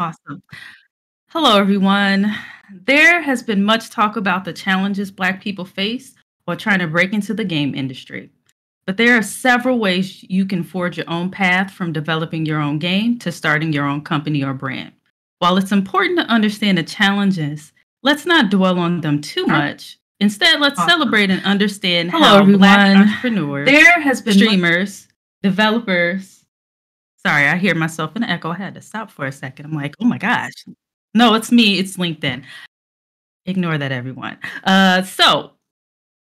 Awesome. Hello, everyone. There has been much talk about the challenges Black people face while trying to break into the game industry. But there are several ways you can forge your own path from developing your own game to starting your own company or brand. While it's important to understand the challenges, let's not dwell on them too much. Instead, let's Awesome. celebrate and understand Hello, how Black everyone. entrepreneurs, There has been streamers, developers. Sorry, I hear myself in the echo. I had to stop for a second. I'm like, oh my gosh. No, it's me. It's LinkedIn. Ignore that, everyone. Uh, so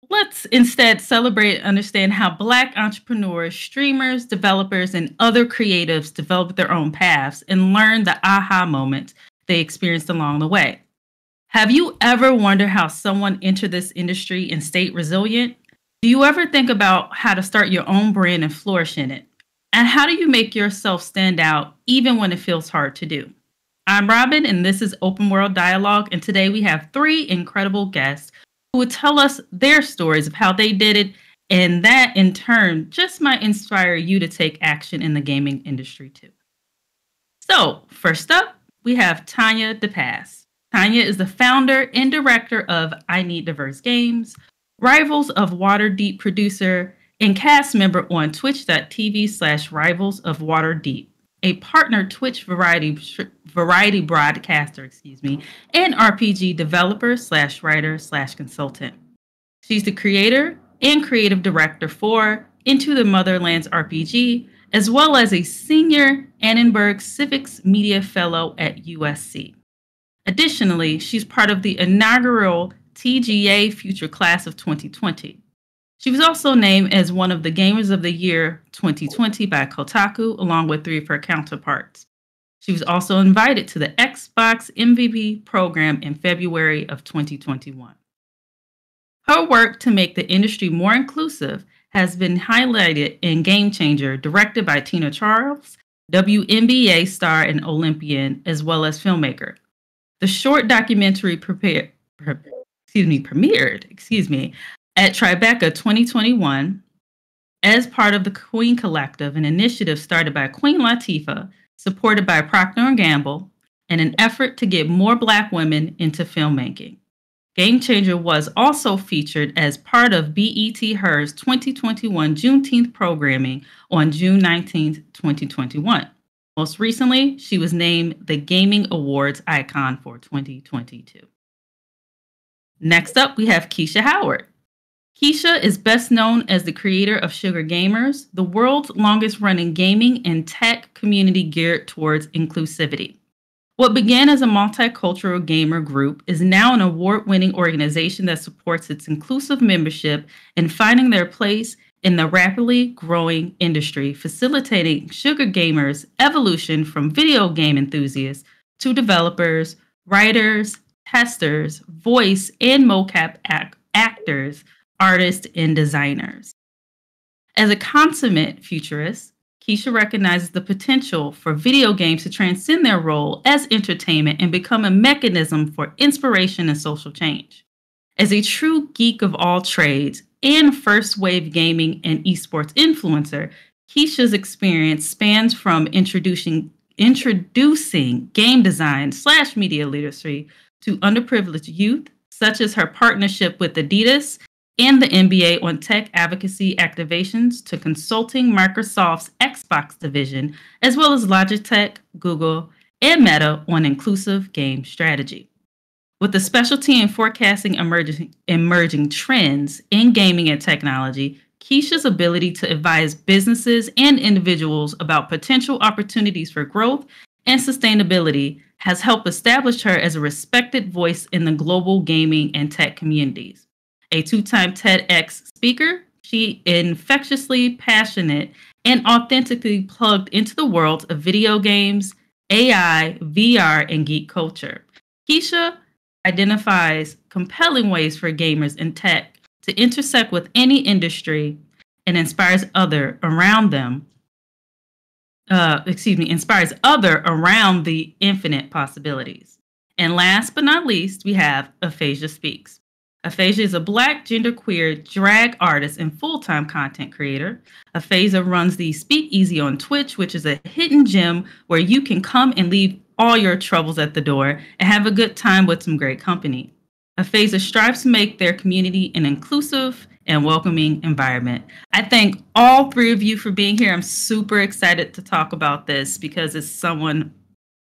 let's instead celebrate understand how Black entrepreneurs, streamers, developers, and other creatives develop their own paths and learn the aha moments they experienced along the way. Have you ever wondered how someone entered this industry and stayed resilient? Do you ever think about how to start your own brand and flourish in it? And how do you make yourself stand out even when it feels hard to do? I'm Robin, and this is Open World Dialogue. And today we have three incredible guests who will tell us their stories of how they did it. And that in turn just might inspire you to take action in the gaming industry too. So, first up, we have Tanya DePass. Tanya is the founder and director of I Need Diverse Games, Rivals of Waterdeep producer, and cast member on twitch.tv slash rivals of Waterdeep, a partner Twitch variety variety broadcaster, excuse me, and RPG developer slash writer slash consultant. She's the creator and creative director for Into the Motherlands RPG, as well as a senior Annenberg Civics Media Fellow at USC. Additionally, she's part of the inaugural TGA Future Class of 2020. She was also named as one of the Gamers of the Year 2020 by Kotaku, along with three of her counterparts. She was also invited to the Xbox MVP program in February of 2021. Her work to make the industry more inclusive has been highlighted in Game Changer, directed by Tina Charles, WNBA star and Olympian, as well as filmmaker. The short documentary prepared, pre- excuse me, premiered, excuse me, at Tribeca 2021 as part of the Queen Collective, an initiative started by Queen Latifah, supported by Procter & Gamble, and an effort to get more Black women into filmmaking. Game Changer was also featured as part of BET Her's 2021 Juneteenth programming on June 19, 2021. Most recently, she was named the Gaming Awards icon for 2022. Next up, we have Keisha Howard. Keisha is best known as the creator of Sugar Gamers, the world's longest running gaming and tech community geared towards inclusivity. What began as a multicultural gamer group is now an award winning organization that supports its inclusive membership in finding their place in the rapidly growing industry, facilitating Sugar Gamers' evolution from video game enthusiasts to developers, writers, testers, voice and mocap ac- actors, artists, and designers. As a consummate futurist, Keisha recognizes the potential for video games to transcend their role as entertainment and become a mechanism for inspiration and social change. As a true geek of all trades and first wave gaming and esports influencer, Keisha's experience spans from introducing introducing game design slash media literacy to underprivileged youth, such as her partnership with Adidas and the NBA on tech advocacy activations to consulting Microsoft's Xbox division, as well as Logitech, Google, and Meta on inclusive game strategy. With a specialty in forecasting emerging, emerging trends in gaming and technology, Keisha's ability to advise businesses and individuals about potential opportunities for growth and sustainability has helped establish her as a respected voice in the global gaming and tech communities a two time TEDx speaker. She infectiously passionate and authentically plugged into the world of video games, AI, VR, and geek culture. Keisha identifies compelling ways for gamers in tech to intersect with any industry and inspires other around them. Uh, excuse me, inspires other around the infinite possibilities. And last but not least, we have Aphasia Speaks. Aphasia is a black genderqueer drag artist and full-time content creator. Aphasia runs the Speak Easy on Twitch, which is a hidden gem where you can come and leave all your troubles at the door and have a good time with some great company. Aphasia strives to make their community an inclusive and welcoming environment. I thank all three of you for being here. I'm super excited to talk about this because it's someone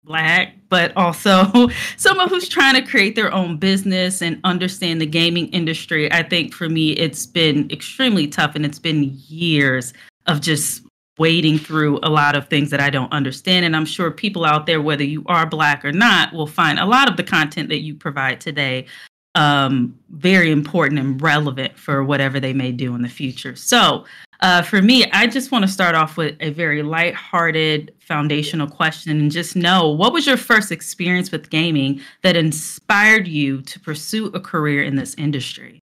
black, but also someone who's trying to create their own business and understand the gaming industry. I think for me, it's been extremely tough and it's been years of just wading through a lot of things that I don't understand. And I'm sure people out there, whether you are Black or not, will find a lot of the content that you provide today um, very important and relevant for whatever they may do in the future. So, uh, for me, I just want to start off with a very light-hearted foundational question and just know what was your first experience with gaming that inspired you to pursue a career in this industry?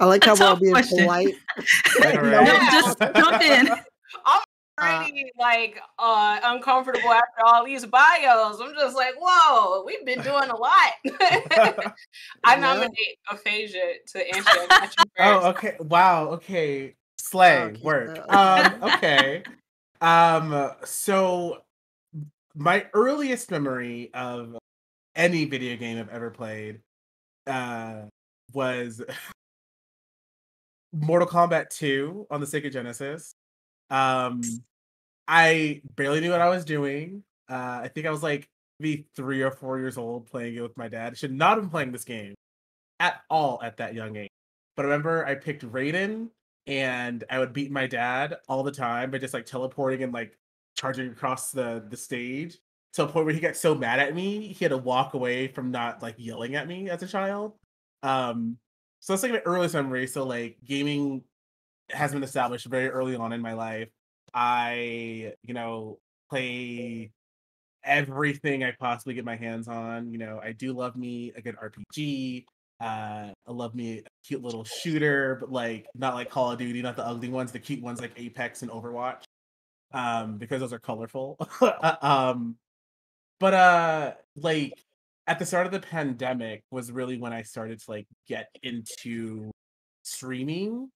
I like how we're all being question. polite. no, just jump in. I'm already uh, like uh, uncomfortable after all these bios. I'm just like, whoa, we've been doing a lot. I nominate aphasia to answer that Oh, okay. Wow. Okay. Slay. Okay. Work. Um, okay. um, so my earliest memory of any video game I've ever played uh, was Mortal Kombat 2 on the Sega Genesis. Um, I barely knew what I was doing. Uh, I think I was like maybe three or four years old playing it with my dad. Should not have been playing this game at all at that young age. But I remember I picked Raiden and I would beat my dad all the time by just like teleporting and like charging across the the stage to a point where he got so mad at me he had to walk away from not like yelling at me as a child. Um, so that's like my earliest memory. So like gaming has been established very early on in my life. I, you know, play everything I possibly get my hands on. You know, I do love me a good RPG. Uh, I love me a cute little shooter, but like not like Call of Duty, not the ugly ones, the cute ones like Apex and Overwatch, um, because those are colorful. um, but uh, like at the start of the pandemic was really when I started to like get into streaming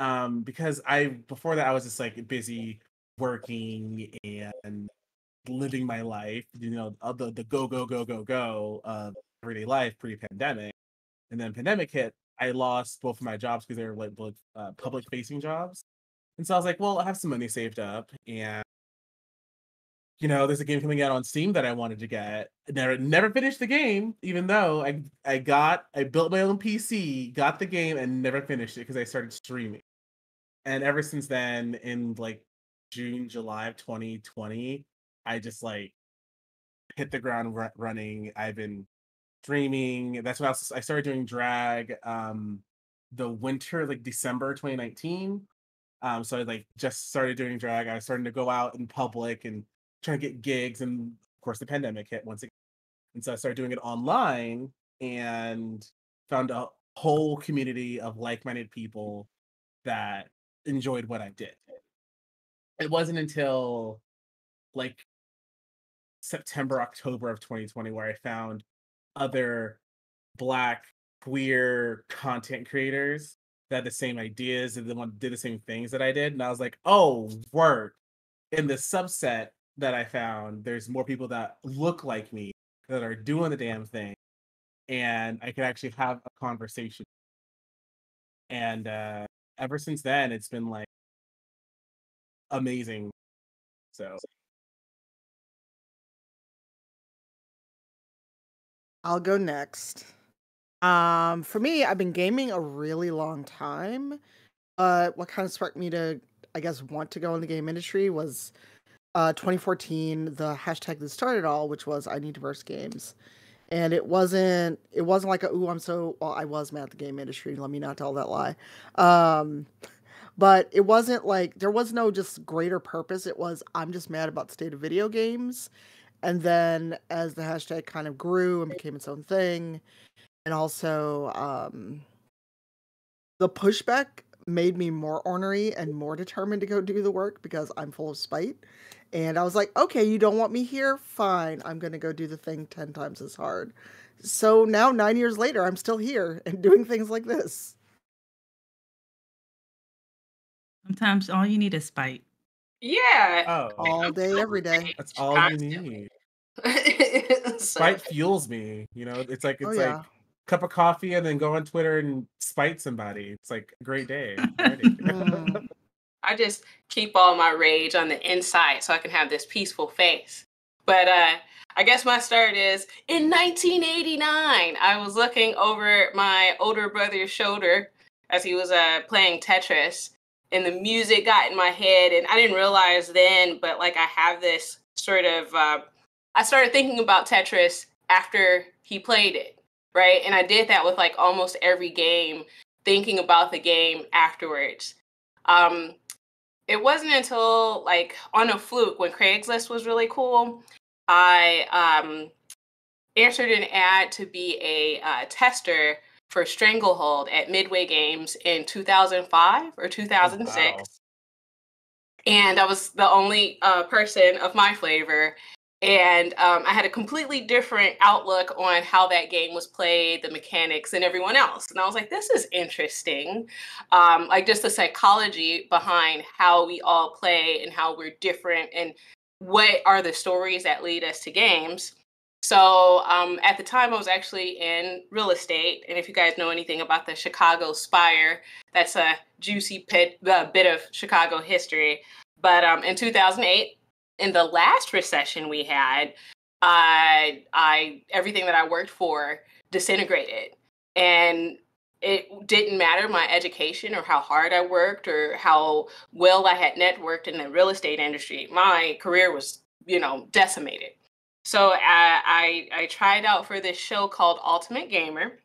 um because i before that i was just like busy working and living my life you know the, the go go go go go of everyday life pre-pandemic. And then pandemic hit i lost both of my jobs because they were like uh, public facing jobs. And so i was like well i have some money saved up and you know, there's a game coming out on Steam that I wanted to get. Never never finished the game, even though I I got I built my own PC, got the game, and never finished it because I started streaming and ever since then in like june july of 2020 i just like hit the ground r- running i've been streaming that's when I, I started doing drag um the winter like december 2019 um so i like just started doing drag i was starting to go out in public and trying to get gigs and of course the pandemic hit once again and so i started doing it online and found a whole community of like-minded people that enjoyed what I did. It wasn't until like September, October of 2020 where I found other black queer content creators that had the same ideas and the one did the same things that I did. And I was like, oh, word. In the subset that I found, there's more people that look like me that are doing the damn thing. And I could actually have a conversation. And uh ever since then, it's been like amazing. So I'll go next. Um, for me, I've been gaming a really long time. Uh, what kind of sparked me to, I guess, want to go in the game industry was uh 2014, the hashtag that started all, which was I need diverse games and it wasn't it wasn't like a ooh i'm so well i was mad at the game industry let me not tell that lie. Um but it wasn't like there was no just greater purpose. It was i'm just mad about the state of video games. And then as the hashtag kind of grew and became its own thing and also um the pushback made me more ornery and more determined to go do the work because i'm full of spite and I was like, okay, you don't want me here? Fine. I'm going to go do the thing 10 times as hard. So now, nine years later, I'm still here and doing things like this. Sometimes all you need is spite. Yeah. Oh, all day, every day. that's all you need. Spite fuels me. You know, it's like Oh it's yeah. like cup of coffee and then go on Twitter and spite somebody. It's like a great day. Mm. I just keep all my rage on the inside so I can have this peaceful face. But uh I guess my start is in 1989. I was looking over my older brother's shoulder as he was uh playing Tetris and the music got in my head and I didn't realize then but like I have this sort of uh I started thinking about Tetris after he played it, right? And I did that with like almost every game, thinking about the game afterwards. Um, it wasn't until like on a fluke when Craigslist was really cool, I um, answered an ad to be a uh, tester for Stranglehold at Midway Games in 2005 or 2006 wow. and I was the only uh, person of my flavor. And um, I had a completely different outlook on how that game was played, the mechanics, and everyone else. And I was like, this is interesting. Um, like just the psychology behind how we all play and how we're different and what are the stories that lead us to games. So um, at the time, I was actually in real estate. And if you guys know anything about the Chicago Spire, that's a juicy pit, uh, bit of Chicago history. But um, in 2008, in the last recession we had, I, I everything that I worked for disintegrated, and it didn't matter my education or how hard I worked or how well I had networked in the real estate industry. My career was, you know, decimated. So I, I, I tried out for this show called Ultimate Gamer,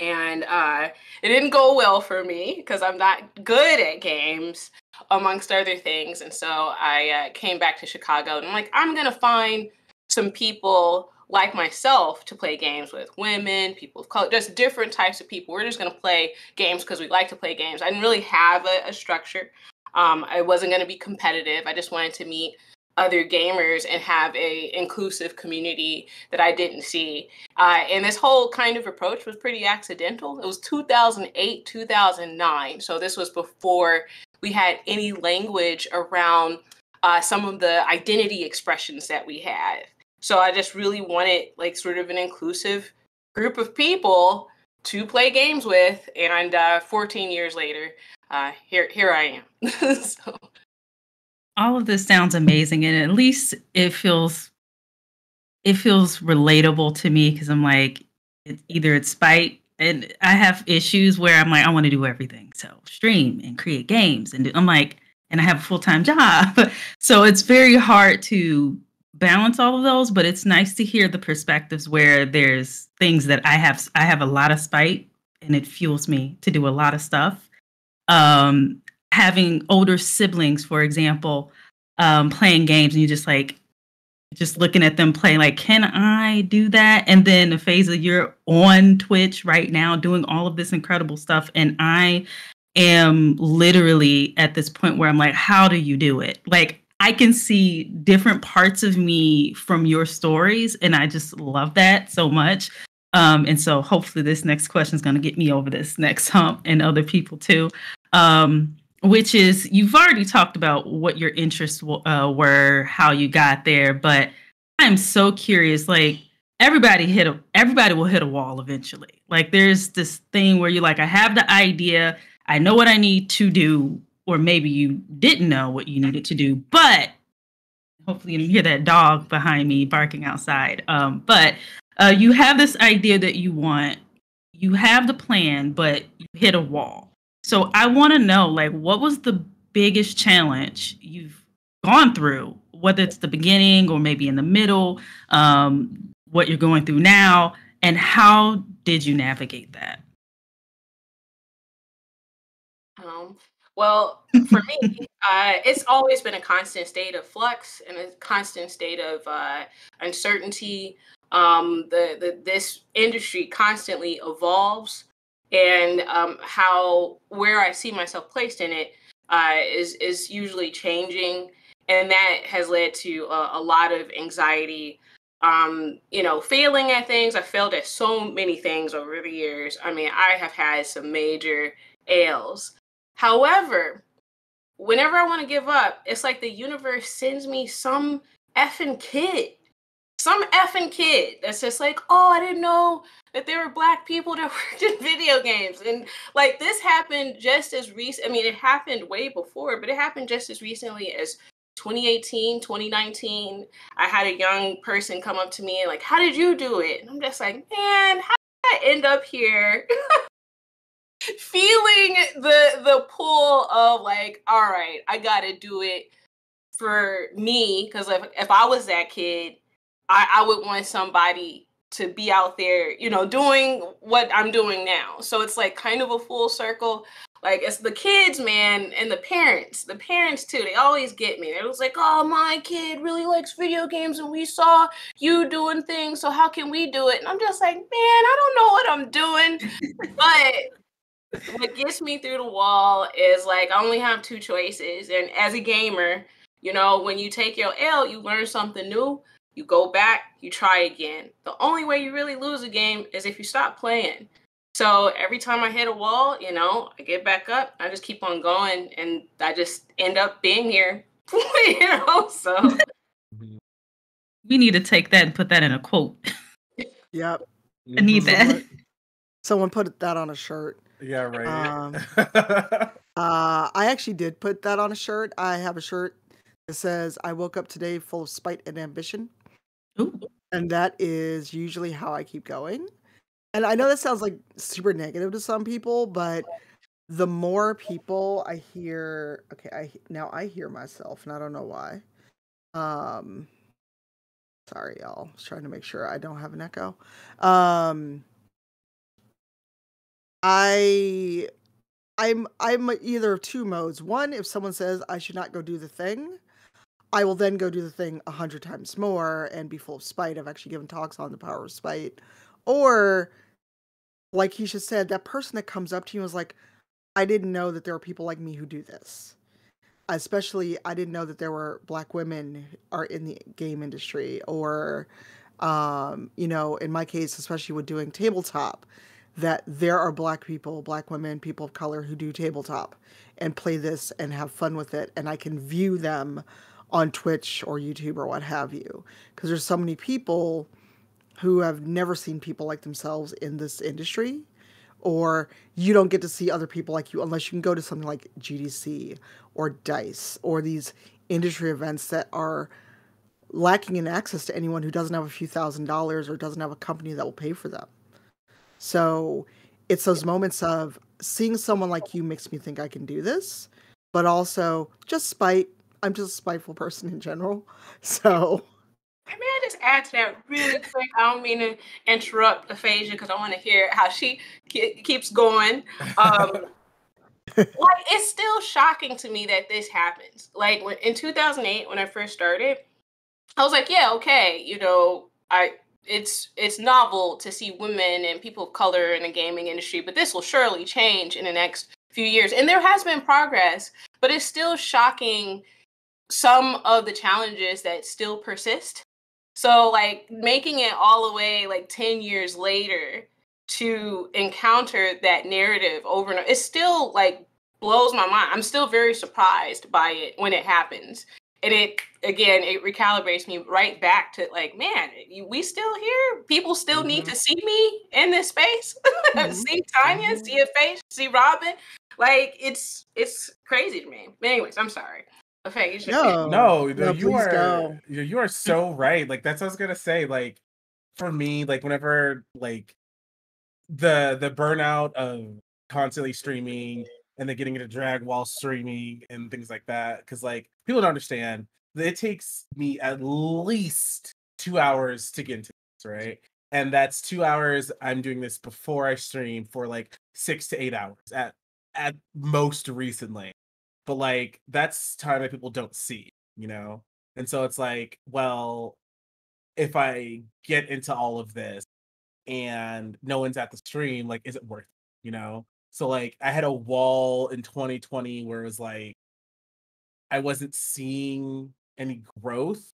and uh, it didn't go well for me because I'm not good at games, amongst other things. And so I uh, came back to Chicago, and I'm like, I'm gonna find some people like myself to play games with women, people of color, just different types of people. We're just gonna play games because we like to play games. I didn't really have a, a structure. Um, I wasn't gonna be competitive. I just wanted to meet other gamers and have a inclusive community that I didn't see. Uh, and this whole kind of approach was pretty accidental. It was 2008, 2009. So this was before we had any language around uh, some of the identity expressions that we had. So I just really wanted like sort of an inclusive group of people to play games with. And uh, 14 years later, uh, here here I am. so all of this sounds amazing and at least it feels it feels relatable to me because i'm like it, either it's spite and i have issues where i'm like i want to do everything. So stream and create games and do, i'm like and i have a full-time job. So it's very hard to balance all of those but it's nice to hear the perspectives where there's things that i have i have a lot of spite and it fuels me to do a lot of stuff. Um having older siblings, for example, um, playing games, and you just like just looking at them play, like, can I do that? And then the phase of you're on Twitch right now doing all of this incredible stuff, and I am literally at this point where I'm like, how do you do it? Like, I can see different parts of me from your stories, and I just love that so much. Um, and so hopefully this next question is going to get me over this next hump and other people too. Um, which is you've already talked about what your interests uh, were, how you got there, but I'm so curious. Like everybody hit a everybody will hit a wall eventually. Like there's this thing where you're like, I have the idea, I know what I need to do, or maybe you didn't know what you needed to do, but hopefully you hear that dog behind me barking outside. Um, but uh, you have this idea that you want, you have the plan, but you hit a wall so I want to know, like, what was the biggest challenge you've gone through, whether it's the beginning or maybe in the middle, um, what you're going through now, and how did you navigate that? Um, well, for me, uh, it's always been a constant state of flux and a constant state of uh, uncertainty. Um, the, the this industry constantly evolves and um, how where I see myself placed in it uh, is is usually changing, and that has led to a, a lot of anxiety. Um, you know, failing at things. I failed at so many things over the years. I mean, I have had some major ails. However, whenever I want to give up, it's like the universe sends me some effing kid. Some effing kid that's just like, oh, I didn't know that there were black people that worked in video games. And like this happened just as recent. I mean, it happened way before, but it happened just as recently as 2018, 2019. I had a young person come up to me and like, how did you do it? And I'm just like, man, how did I end up here? feeling the the pull of like all right i gotta do it for me because if, if i was that kid I, I would want somebody to be out there you know doing what i'm doing now. So it's like kind of a full circle. Like it's the kids man and the parents. The parents too they always get me. They're like oh my kid really likes video games and we saw you doing things so how can we do it? And i'm just like man i don't know what i'm doing. But what gets me through the wall is like I only have two choices. And as a gamer, you know, when you take your L, you learn something new, you go back, you try again. The only way you really lose a game is if you stop playing. So every time I hit a wall, you know, I get back up, I just keep on going, and I just end up being here, you know. So we need to take that and put that in a quote. Yep. I need that. Someone put that on a shirt. Yeah, right. Um, uh, I actually did put that on a shirt. I have a shirt that says, I woke up today full of spite and ambition. Ooh. And that is usually how I keep going. And I know that sounds like super negative to some people, but the more people I hear, okay, I now I hear myself, and I don't know why. Um, sorry, y'all. Was trying to make sure I don't have an echo. Um, I I'm I'm either of two modes. One, if someone says I should not go do the thing, I will then go do the thing a hundred times more and be full of spite. I've actually given talks on the power of spite. Or like he just said, that person that comes up to you is like, I didn't know that there are people like me who do this. Especially, I didn't know that there were black women are in the game industry, or, um, you know, in my case, especially with doing tabletop, that there are black people, black women, people of color who do tabletop and play this and have fun with it. And I can view them on Twitch or YouTube or what have you. Because there's so many people who have never seen people like themselves in this industry. Or you don't get to see other people like you unless you can go to something like GDC or DICE or these industry events that are lacking in access to anyone who doesn't have a few thousand dollars or doesn't have a company that will pay for them. So it's those moments of seeing someone like you makes me think I can do this, but also just spite. I'm just a spiteful person in general. So. May I just add to that really quick? I don't mean to interrupt Aphasia because I want to hear how she ke- keeps going. Um, like it's still shocking to me that this happens. Like when in 2008 when I first started, I was like, yeah, okay, you know, I it's it's novel to see women and people of color in the gaming industry, but this will surely change in the next few years. And there has been progress, but it's still shocking some of the challenges that still persist. So like making it all the way like 10 years later to encounter that narrative over and over, it still like blows my mind. I'm still very surprised by it when it happens and it again it recalibrates me right back to like man we still here people still mm-hmm. need to see me in this space mm-hmm. see tanya mm-hmm. see a face see robin like it's it's crazy to me but anyways i'm sorry okay no, no, no, you are go. you are so right like that's what i was gonna say like for me like whenever like the the burnout of constantly streaming and then getting into drag while streaming and things like that. Because like people don't understand that it takes me at least two hours to get into this, right? And that's two hours. I'm doing this before I stream for like six to eight hours at at most recently. But like that's time that people don't see, you know? And so it's like, well, if I get into all of this and no one's at the stream, like, is it worth it? You know? So like I had a wall in 2020 where it was like I wasn't seeing any growth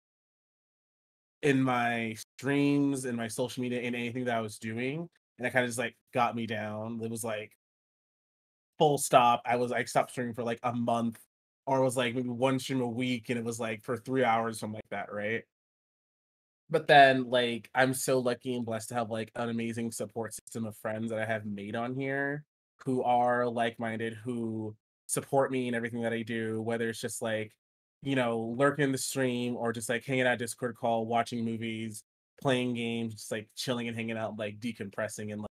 in my streams in my social media in anything that I was doing. And that kind of just like got me down. It was like full stop. I was I stopped streaming for like a month or was like maybe one stream a week and it was like for three hours, something like that, right? But then like I'm so lucky and blessed to have like an amazing support system of friends that I have made on here who are like-minded, who support me in everything that I do, whether it's just like, you know, lurking in the stream or just like hanging out Discord call, watching movies, playing games, just like chilling and hanging out, like decompressing and like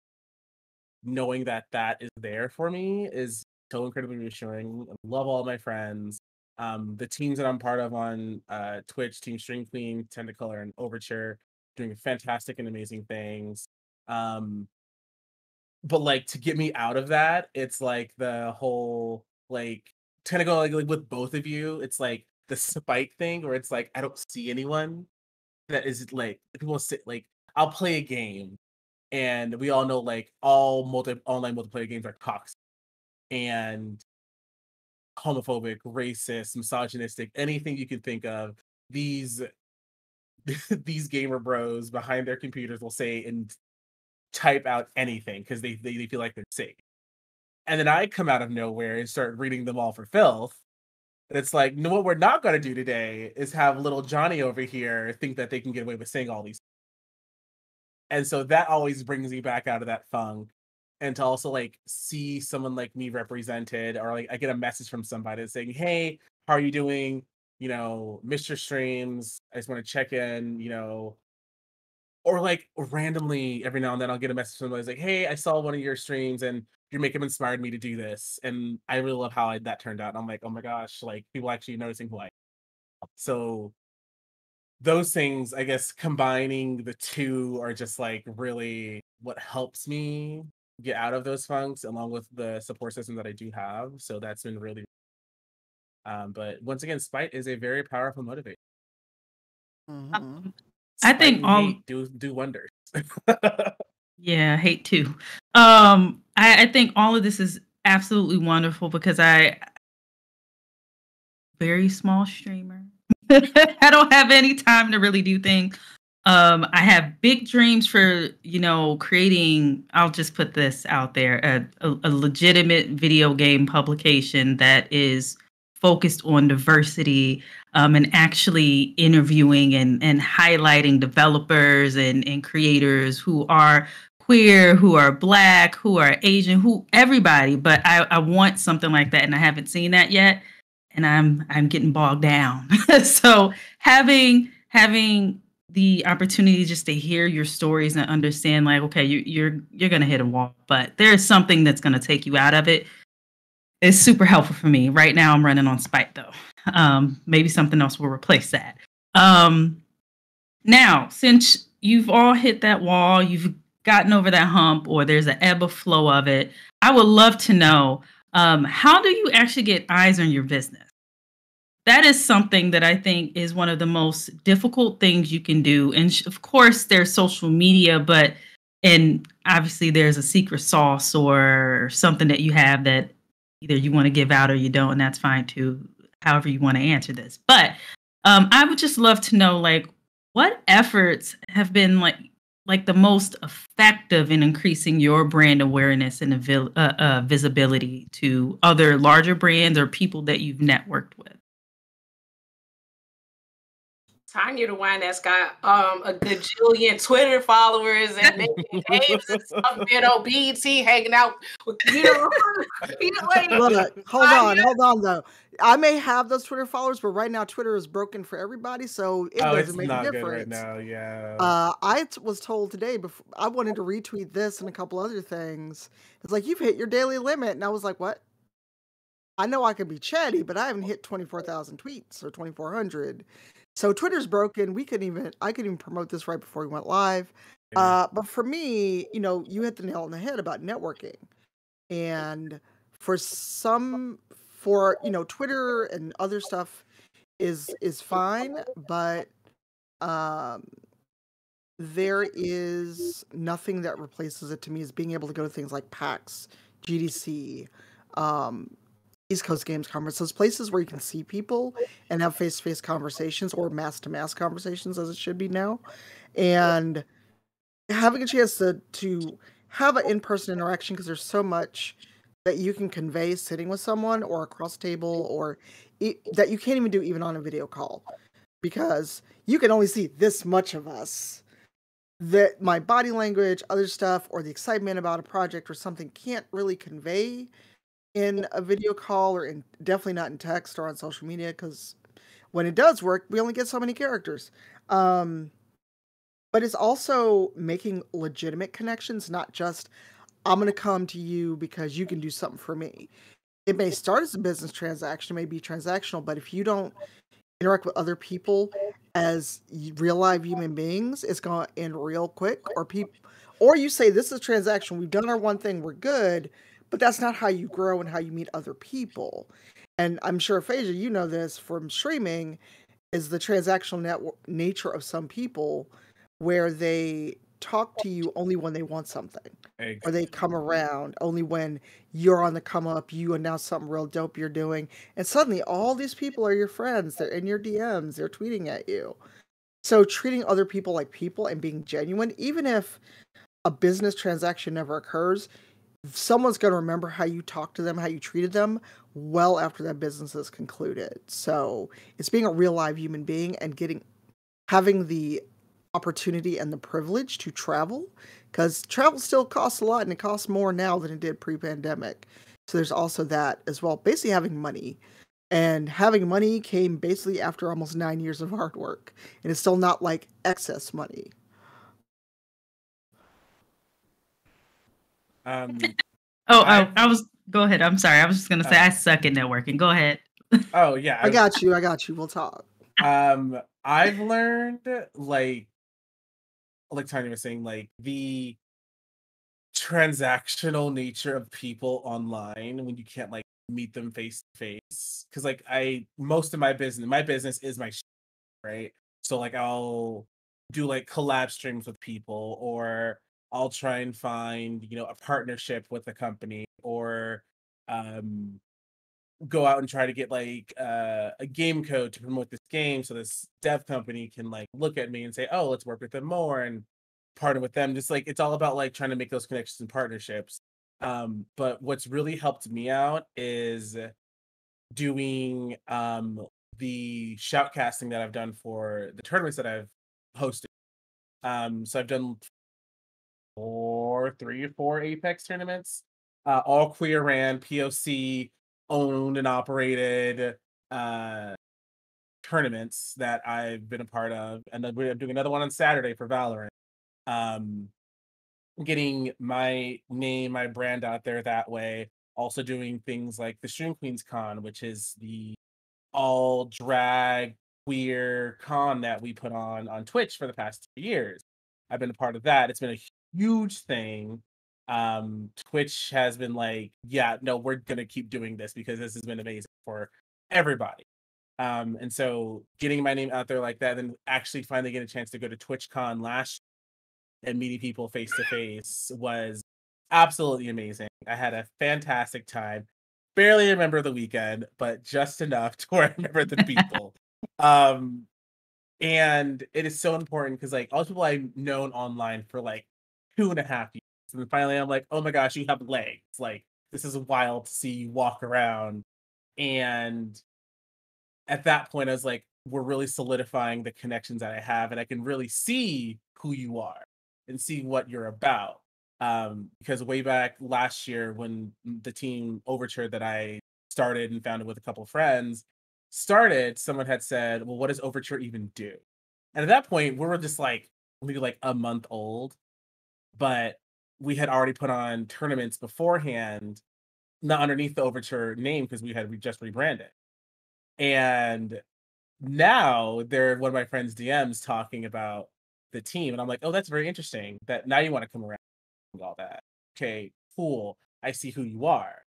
knowing that that is there for me is so incredibly reassuring. I love all my friends. Um, the teams that I'm part of on uh, Twitch, Team Stream Queen, Tentacolor, and Overture, doing fantastic and amazing things. Um, but like to get me out of that, it's like the whole like Tentacle like, like with both of you, it's like the spite thing where it's like I don't see anyone that is like people sit like I'll play a game and we all know like all multi online multiplayer games are toxic and homophobic, racist, misogynistic, anything you can think of. These these gamer bros behind their computers will say and type out anything because they, they they feel like they're safe. And then I come out of nowhere and start reading them all for filth. And it's like, no, what we're not going to do today is have little Johnny over here think that they can get away with saying all these. And so that always brings me back out of that funk. And to also like see someone like me represented, or like I get a message from somebody saying, Hey, how are you doing? You know, Mr. Streams, I just want to check in, you know, or like randomly every now and then I'll get a message from somebody like, "Hey, I saw one of your streams and your makeup inspired me to do this," and I really love how I, that turned out. And I'm like, "Oh my gosh!" Like people actually noticing who I. Am. So those things, I guess, combining the two are just like really what helps me get out of those funks, along with the support system that I do have. So that's been really. Um, but once again, spite is a very powerful motivator. Mm-hmm. I think all do do wonders. yeah, hate too. Um, I, I think all of this is absolutely wonderful because I very small streamer. I don't have any time to really do things. Um, I have big dreams for you know creating. I'll just put this out there: a, a, a legitimate video game publication that is focused on diversity um, and actually interviewing and, and highlighting developers and, and creators who are queer, who are black, who are Asian, who everybody. But I, I want something like that, and I haven't seen that yet, and I'm I'm getting bogged down. so having having the opportunity just to hear your stories and understand like okay you, you're you're gonna hit a wall but there's something that's gonna take you out of it it is super helpful for me. Right now, I'm running on Spite though. Um, maybe something else will replace that. Um, now, since you've all hit that wall, you've gotten over that hump, or there's an ebb of flow of it, I would love to know um, how do you actually get eyes on your business? That is something that I think is one of the most difficult things you can do. And of course, there's social media, but and obviously there's a secret sauce or something that you have that either you want to give out or you don't, and that's fine too. However you want to answer this, but um, I would just love to know like what efforts have been like like the most effective in increasing your brand awareness and uh, uh, visibility to other larger brands or people that you've networked with. Tanya, the one that's got um a gajillion Twitter followers and making games and stuff, you know, BET hanging out with you know, you know like, Look, hold on, hold on though. I may have those Twitter followers, but right now Twitter is broken for everybody, so it oh, doesn't make a difference. right now, yeah. Uh, I t- was told today before I wanted to retweet this and a couple other things. It's like you've hit your daily limit, and I was like, "What?" I know I could be chatty, but I haven't hit twenty four thousand tweets or twenty four hundred. So Twitter's broken. We couldn't even I could even promote this right before we went live. Yeah. Uh, but for me, you know, you hit the nail on the head about networking. And for some for, you know, Twitter and other stuff is is fine, but um there is nothing that replaces it to me is being able to go to things like PAX, GDC, um, East Coast Games Conference, those places where you can see people and have face to face conversations or mass to mass conversations as it should be now. And having a chance to to have an in person interaction because there's so much that you can convey sitting with someone or across table or that you can't even do even on a video call because you can only see this much of us that my body language other stuff or the excitement about a project or something can't really convey in a video call or in definitely not in text or on social media because when it does work we only get so many characters. Um but it's also making legitimate connections not just i'm going to come to you because you can do something for me. It may start as a business transaction may be transactional but if you don't interact with other people as real live human beings it's going to end real quick or people or you say this is a transaction we've done our one thing we're good but that's not how you grow and how you meet other people. And I'm sure, Phasia, you know this from streaming, is the transactional network nature of some people where they talk to you only when they want something exactly. or they come around only when you're on the come up you announce something real dope you're doing and suddenly all these people are your friends they're in your dms they're tweeting at you so treating other people like people and being genuine even if a business transaction never occurs someone's going to remember how you talked to them, how you treated them well after that business is concluded. So it's being a real live human being and getting having the opportunity and the privilege to travel because travel still costs a lot and it costs more now than it did pre-pandemic. So there's also that as well. Basically having money. And having money came basically after almost nine years of hard work. And it's still not like excess money. Um, oh, I, oh, I was. Go ahead. I'm sorry. I was just gonna say uh, I suck at networking. Go ahead. oh yeah, I, I got you. I got you. We'll talk. Um, I've learned like, like Tanya was saying, like the transactional nature of people online when you can't like meet them face to face. Because like I, most of my business, my business is my right. So like I'll do like collab streams with people or I'll try and find, you know, a partnership with a company or um go out and try to get like uh, a game code to promote this game so this dev company can like look at me and say, "Oh, let's work with them more and partner with them." Just like it's all about like trying to make those connections and partnerships. Um, but what's really helped me out is doing um the shoutcasting that I've done for the tournaments that I've hosted. Um, so I've done four, three or four Apex tournaments, uh, all queer ran, POC owned and operated uh, tournaments that I've been a part of, and then we're doing another one on Saturday for Valorant. Um, getting my name, my brand out there that way. Also doing things like the Stream Queens Con, which is the all drag queer con that we put on on Twitch for the past two years. I've been a part of that. It's been a huge thing. Um, Twitch has been like, yeah, no, we're gonna keep doing this because this has been amazing for everybody. Um, and so getting my name out there like that, and actually finally getting a chance to go to TwitchCon last and meeting people face to face was absolutely amazing. I had a fantastic time. Barely remember the weekend, but just enough to remember the people. um, and it is so important because like all the people I've known online for like two and a half years. And finally I'm like, oh my gosh, you have legs. Like this is wild to see you walk around. And at that point, I was like, we're really solidifying the connections that I have, and I can really see who you are and see what you're about. Um, because way back last year, when the team Overture that I started and founded with a couple friends started, someone had said, Well, what does Overture even do? And at that point, we were just like maybe like a month old but we had already put on tournaments beforehand, not underneath the Overture name because we had we just rebranded. And now they're one of my friends' DMs talking about the team, and I'm like, oh, that's very interesting. That now you want to come around all that. Okay, cool. I see who you are.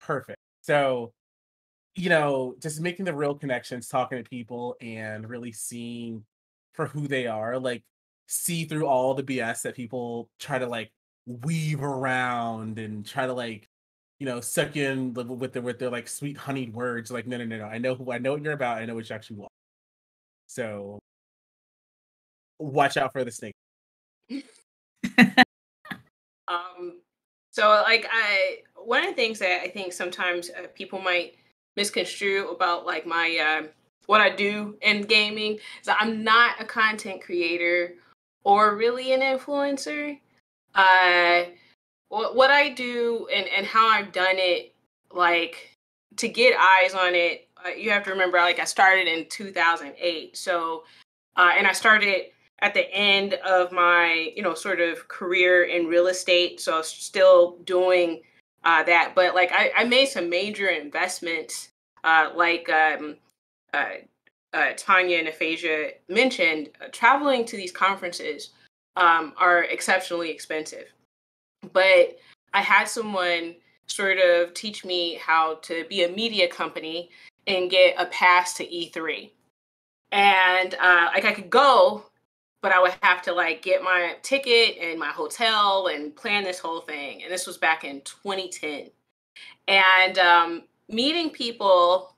Perfect. So, you know, just making the real connections, talking to people, and really seeing for who they are. Like see through all the BS that people try to like weave around and try to like you know suck in with their with their like sweet honeyed words like no no no no I know who I know what you're about I know what you actually want. So watch out for the snake. Um So, like, I one of the things that I think sometimes uh, people might misconstrue about like my uh, what I do in gaming is that I'm not a content creator or really an influencer. Uh, what what I do and and how I've done it, like to get eyes on it. Uh, you have to remember, like I started in 2008, so uh, and I started at the end of my you know sort of career in real estate, so I was still doing uh, that. But like I, I made some major investments, uh, like um, uh, Tanya and Aphasia mentioned, uh, traveling to these conferences um, are exceptionally expensive. But I had someone sort of teach me how to be a media company and get a pass to E3. And uh, like I could go, but I would have to like get my ticket and my hotel and plan this whole thing. And this was back in 2010. And um, meeting people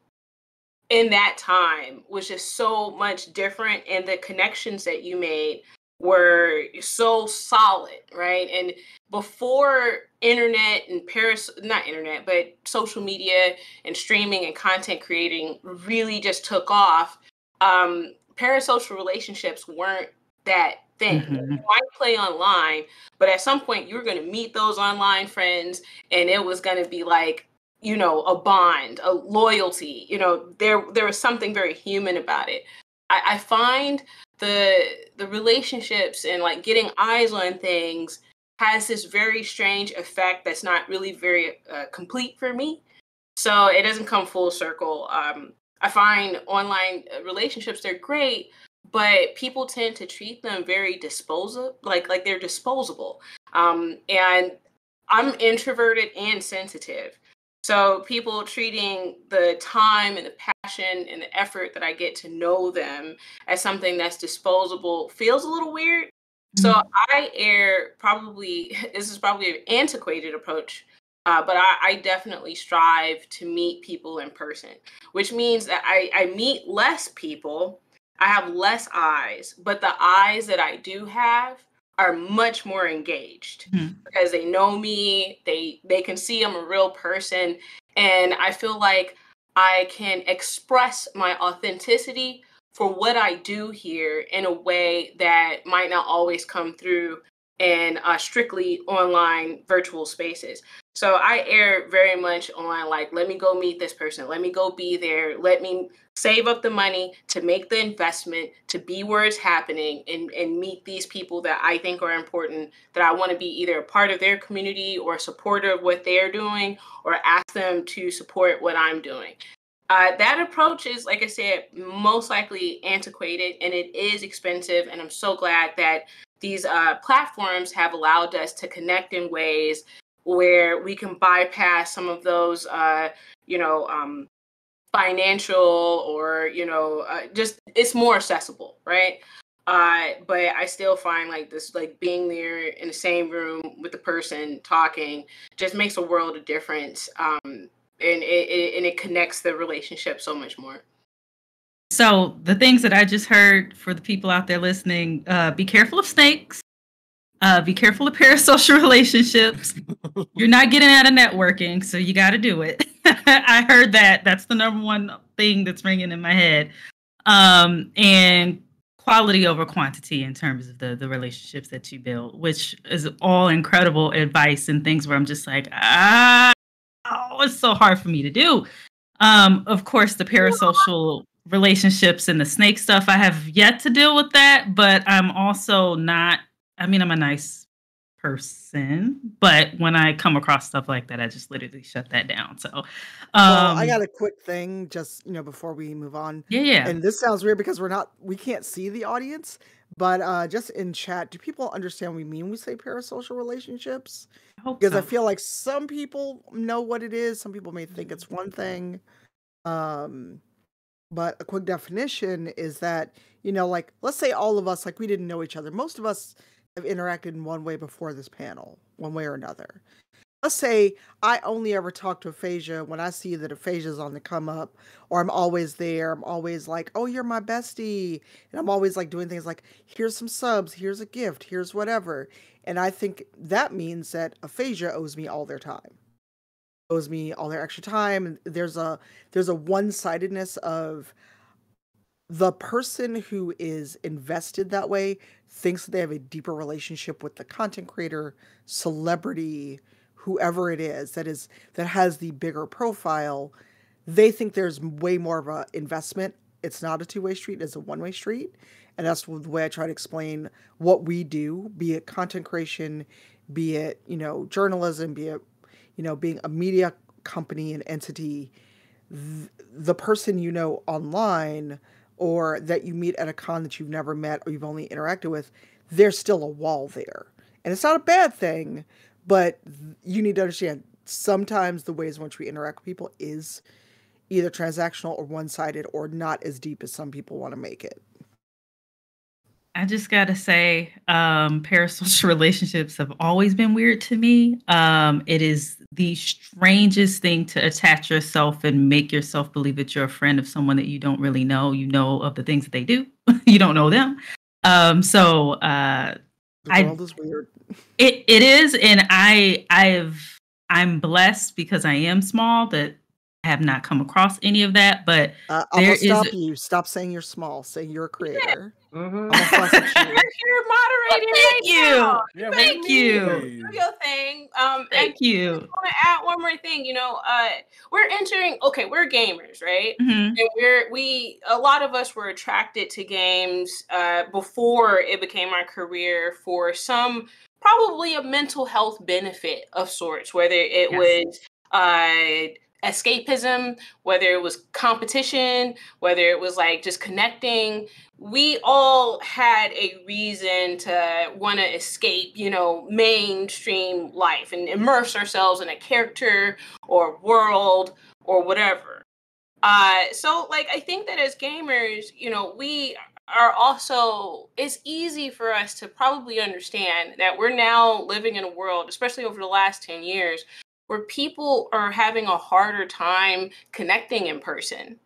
in that time was just so much different and the connections that you made were so solid right and before internet and paris not internet but social media and streaming and content creating really just took off um parasocial relationships weren't that thing mm-hmm. you might play online but at some point you were going to meet those online friends and it was going to be like you know a bond a loyalty you know there there was something very human about it. I, I find the the relationships and like getting eyes on things has this very strange effect that's not really very uh, complete for me. So it doesn't come full circle. Um, i find online uh, relationships they're great but people tend to treat them very disposable like like they're disposable. Um, and i'm introverted and sensitive so people treating the time and the passion and the effort that I get to know them as something that's disposable feels a little weird. Mm-hmm. So I err probably this is probably an antiquated approach, uh, but I, I, definitely strive to meet people in person, which means that I, I meet less people. I have less eyes, but the eyes that I do have are much more engaged mm-hmm. because they know me they they can see i'm a real person and i feel like i can express my authenticity for what i do here in a way that might not always come through in uh, strictly online virtual spaces so I err very much on like, let me go meet this person, let me go be there, let me save up the money to make the investment, to be where it's happening and, and meet these people that I think are important, that I want to be either a part of their community or a supporter of what they're doing, or ask them to support what I'm doing. Uh, that approach is, like I said, most likely antiquated and it is expensive. And I'm so glad that these uh, platforms have allowed us to connect in ways where we can bypass some of those, uh, you know, um, financial or you know, uh, just it's more accessible, right? Uh, but I still find like this, like being there in the same room with the person talking, just makes a world of difference, um, and it, it and it connects the relationship so much more. So the things that I just heard for the people out there listening, uh, be careful of snakes. Uh, be careful of parasocial relationships. You're not getting out of networking, so you got to do it. I heard that. That's the number one thing that's ringing in my head. Um, and quality over quantity in terms of the the relationships that you build, which is all incredible advice and things where I'm just like, ah, oh, it's so hard for me to do. Um, of course, the parasocial relationships and the snake stuff, I have yet to deal with that, but I'm also not I mean, I'm a nice person, but when I come across stuff like that, I just literally shut that down. So, um, well, I got a quick thing just you know before we move on. Yeah, yeah. And this sounds weird because we're not, we can't see the audience, but uh just in chat, do people understand what we mean? When we say parasocial relationships I because so. I feel like some people know what it is. Some people may think it's one thing. Um, but a quick definition is that you know, like let's say all of us like we didn't know each other. Most of us have interacted in one way before this panel, one way or another. let's say I only ever talk to aphasia when I see that aphasia's on the come up, or I'm always there. I'm always like, "Oh, you're my bestie," and I'm always like doing things like, "Here's some subs. Here's a gift. Here's whatever." And I think that means that aphasia owes me all their time, owes me all their extra time. There's a there's a one sidedness of the person who is invested that way thinks that they have a deeper relationship with the content creator, celebrity, whoever it is that is that has the bigger profile, they think there's way more of an investment. It's not a two-way street, it's a one-way street. And that's the way I try to explain what we do, be it content creation, be it, you know, journalism, be it, you know, being a media company and entity. Th- the person you know online or that you meet at a con that you've never met or you've only interacted with, there's still a wall there. And it's not a bad thing, but you need to understand sometimes the ways in which we interact with people is either transactional or one sided or not as deep as some people want to make it. I just gotta say, um, parasocial relationships have always been weird to me. Um, it is the strangest thing to attach yourself and make yourself believe that you're a friend of someone that you don't really know. You know of the things that they do, you don't know them. Um, so uh, the world I, is weird. It it is, and I I've I'm blessed because I am small that have not come across any of that. But uh, I'm gonna stop you. Stop saying you're small. Say you're a creator. Yeah. Mm-hmm. you're moderating. Thank you. Yeah, Thank you. Do your thing. Um, Thank you. I want to add one more thing. You know, uh, we're entering. Okay, we're gamers, right? Mm-hmm. And we're we a lot of us were attracted to games uh, before it became our career for some probably a mental health benefit of sorts, whether it yes. was uh, escapism, whether it was competition, whether it was like just connecting. We all had a reason to want to escape, you know, mainstream life and immerse ourselves in a character or world or whatever. Uh, so, like, I think that as gamers, you know, we are also, it's easy for us to probably understand that we're now living in a world, especially over the last 10 years, where people are having a harder time connecting in person.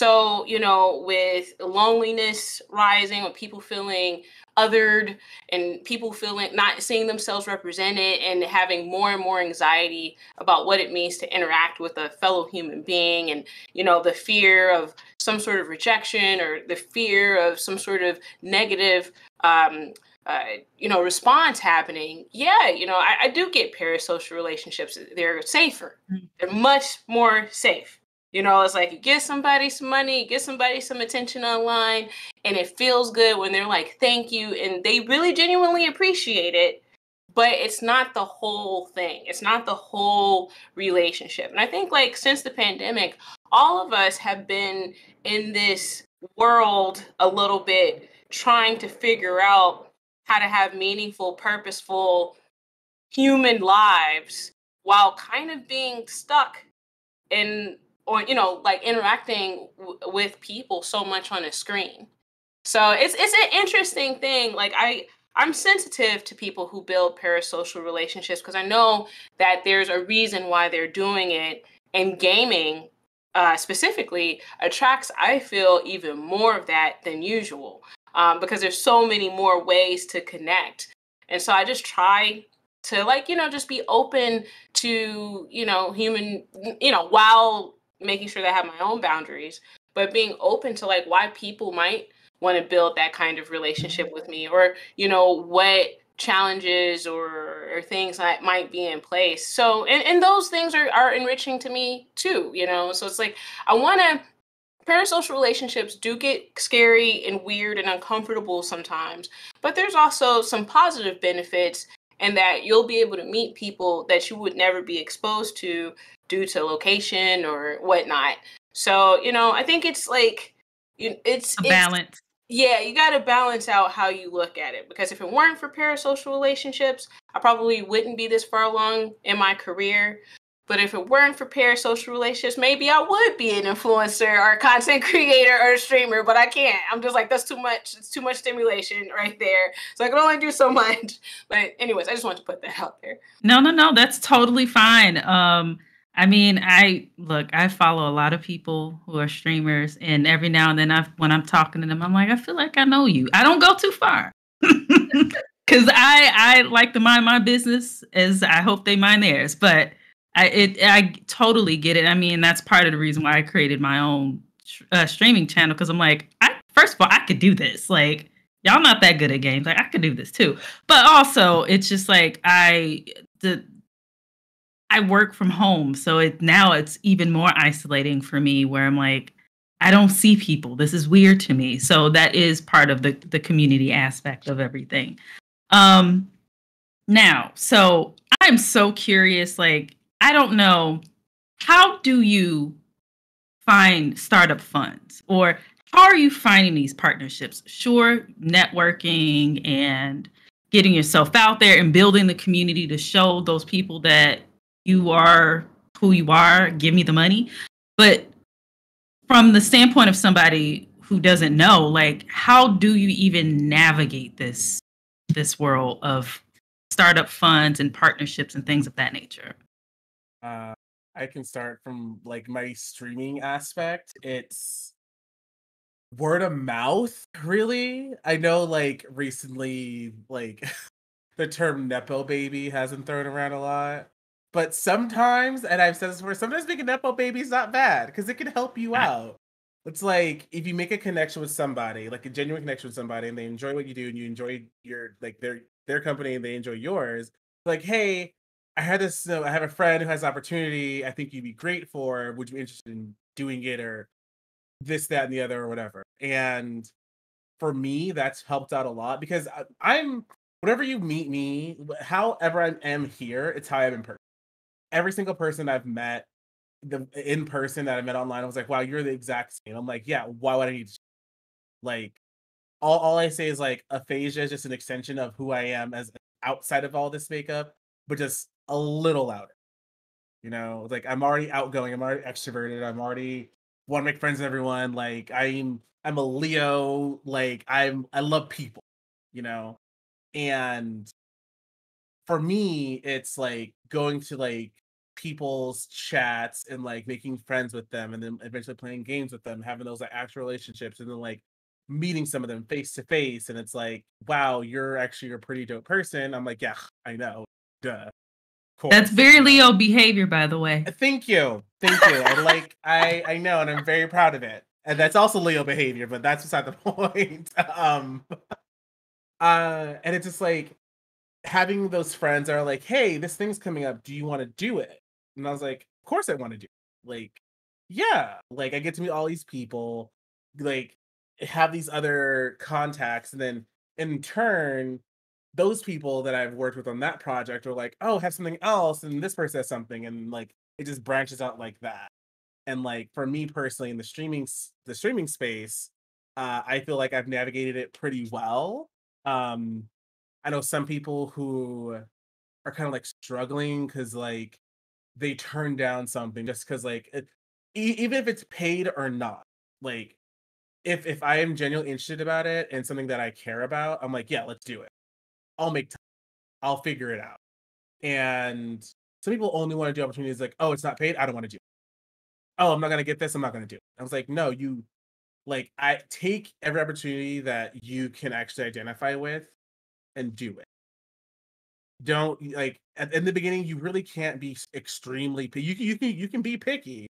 So, you know, with loneliness rising, with people feeling othered and people feeling not seeing themselves represented and having more and more anxiety about what it means to interact with a fellow human being and, you know, the fear of some sort of rejection or the fear of some sort of negative um, uh, you know, response happening, yeah, you know, I, I do get parasocial relationships. They're safer. Mm. They're much more safe. You know, it's like you get somebody some money, get somebody some attention online, and it feels good when they're like, thank you. And they really genuinely appreciate it. But it's not the whole thing. It's not the whole relationship. And I think, like, since the pandemic, all of us have been in this world a little bit trying to figure out how to have meaningful, purposeful human lives while kind of being stuck in or you know like interacting w- with people so much on a screen. So it's it's an interesting thing like i i'm sensitive to people who build parasocial relationships because i know that there's a reason why they're doing it and gaming uh, specifically attracts i feel even more of that than usual um, because there's so many more ways to connect. And so I just try to like, you know, just be open to, you know, human, you know, while making sure that I have my own boundaries, but being open to like why people might want to build that kind of relationship with me or, you know, what challenges or, or things that might be in place. So, and, and those things are, are enriching to me too, you know? So it's like, I want to parasocial relationships do get scary and weird and uncomfortable sometimes, but there's also some positive benefits and that you'll be able to meet people that you would never be exposed to due to location or whatnot. So, you know, I think it's like it's a balance. yeah, you got to balance out how you look at it because if it weren't for parasocial relationships, I probably wouldn't be this far along in my career. But if it weren't for parasocial relationships, maybe I would be an influencer or a content creator or a streamer, but I can't. I'm just like, that's too much. It's too much stimulation right there. So I can only do so much. But anyways, I just want to put that out there. No, no, no. That's totally fine. Um, I mean, I look, I follow a lot of people who are streamers, and every now and then I when I'm talking to them, I'm like, I feel like I know you. I don't go too far. Cause I I like to mind my business as I hope they mind theirs. But I it I totally get it. I mean, that's part of the reason why I created my own uh, streaming channel because I'm like, I first of all, I could do this. Like, y'all not that good at games. Like, I could do this too. But also, it's just like I the I work from home, so it now it's even more isolating for me. Where I'm like, I don't see people. This is weird to me. So that is part of the the community aspect of everything. Um, now, so I'm so curious, like I don't know. How do you find startup funds or how are you finding these partnerships? Sure, networking and getting yourself out there and building the community to show those people that you are who you are, give me the money. But from the standpoint of somebody who doesn't know, like how do you even navigate this this world of startup funds and partnerships and things of that nature? Uh, I can start from like my streaming aspect. It's word of mouth, really. I know like recently, like the term Nepo baby hasn't thrown around a lot. But sometimes, and I've said this before, sometimes being a Nepo baby is not bad because it can help you out. It's like if you make a connection with somebody, like a genuine connection with somebody, and they enjoy what you do, and you enjoy your like their their company, and they enjoy yours. Like, hey, I had this. Uh, I have a friend who has opportunity. I think you'd be great for. Would you be interested in doing it or this, that, and the other, or whatever? And for me, that's helped out a lot because I, am whatever you meet me, however I am here, it's how I'm in person. Every single person I've met, the in person that I met online, I was like, "Wow, you're the exact same." I'm like, "Yeah, why would I need to?" Like, all all I say is like, aphasia is just an extension of who I am as outside of all this makeup, but just a little louder. You know, like I'm already outgoing, I'm already extroverted, I'm already want to make friends with everyone. Like I'm I'm a Leo, like I'm I love people, you know. And for me, it's like going to like people's chats and like making friends with them and then eventually playing games with them, having those like actual relationships and then like meeting some of them face to face and it's like, wow, you're actually a pretty dope person. I'm like, yeah, I know. Duh That's very Leo behavior, by the way. Uh, thank you, thank you. I like, I I know, and I'm very proud of it. And that's also Leo behavior, but that's beside the point. um, uh, and it's just like having those friends are like, "Hey, this thing's coming up. Do you want to do it?" And I was like, "Of course, I want to do." It. Like, yeah, like I get to meet all these people, like have these other contacts, and then in turn those people that I've worked with on that project are like, oh, have something else, and this person has something, and like it just branches out like that. And like for me personally, in the streaming the streaming space, uh, I feel like I've navigated it pretty well. Um, I know some people who are kind of like struggling because like they turn down something just because like it, e- even if it's paid or not, like if if I am genuinely interested about it and something that I care about, I'm like, yeah, let's do it. I'll make time. I'll figure it out. And some people only want to do opportunities like, oh, it's not paid. I don't want to do it. Oh, I'm not gonna get this. I'm not gonna do it. I was like, no, you like I take every opportunity that you can actually identify with and do it. Don't like at, in the beginning, you really can't be extremely you you can you can be picky,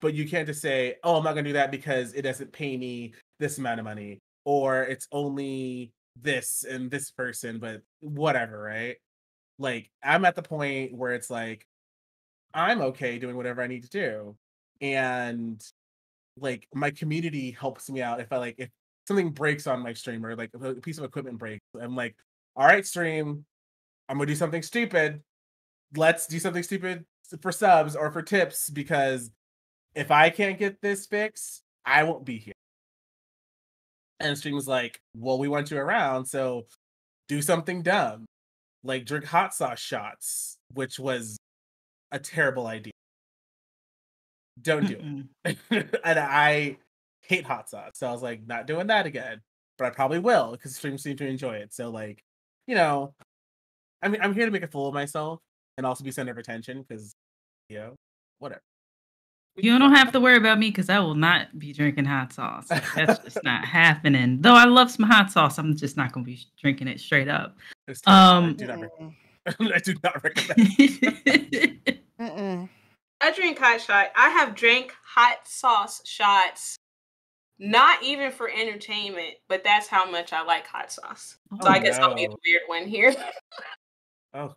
but you can't just say, oh, I'm not gonna do that because it doesn't pay me this amount of money, or it's only this and this person, but whatever, right? Like I'm at the point where it's like I'm okay doing whatever I need to do. And like my community helps me out if I like if something breaks on my stream or like a piece of equipment breaks, I'm like, all right, stream, I'm gonna do something stupid. Let's do something stupid for subs or for tips because if I can't get this fixed, I won't be here. And Stream was like, well, we want you around, so do something dumb. Like drink hot sauce shots, which was a terrible idea. Don't do it. and I hate hot sauce. So I was like, not doing that again. But I probably will because streams seem to enjoy it. So like, you know, I mean, I'm here to make a fool of myself and also be center of attention because, you know, whatever. You don't have to worry about me because I will not be drinking hot sauce. That's just not happening. Though I love some hot sauce, I'm just not going to be drinking it straight up. Um, I do not recommend. I do not recommend. I drink hot shot. I have drank hot sauce shots, not even for entertainment, but that's how much I like hot sauce. So Oh, I guess I'll be the weird one here. oh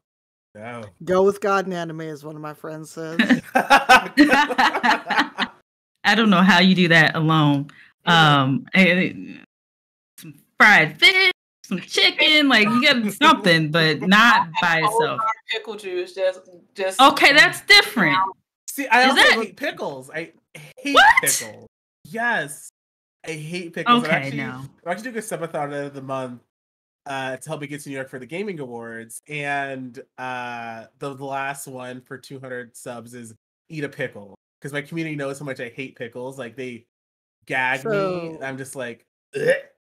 no. Go with God and anime, as one of my friends says. I don't know how you do that alone. Um, and- some fried fish, some chicken, like you got something, but not by itself. Pickle juice, just, just. Okay, that's different. See, I Is also that- hate pickles. I hate What? pickles. Yes. I hate pickles. I'm Okay, actually, no. I'm actually doing a subathon at of the month uh, to help me get to New York for the gaming awards. And uh, the, the last one for 200 subs is eat a pickle. Because my community knows how much I hate pickles. Like they gag me. So- And I'm just like, "Ugh."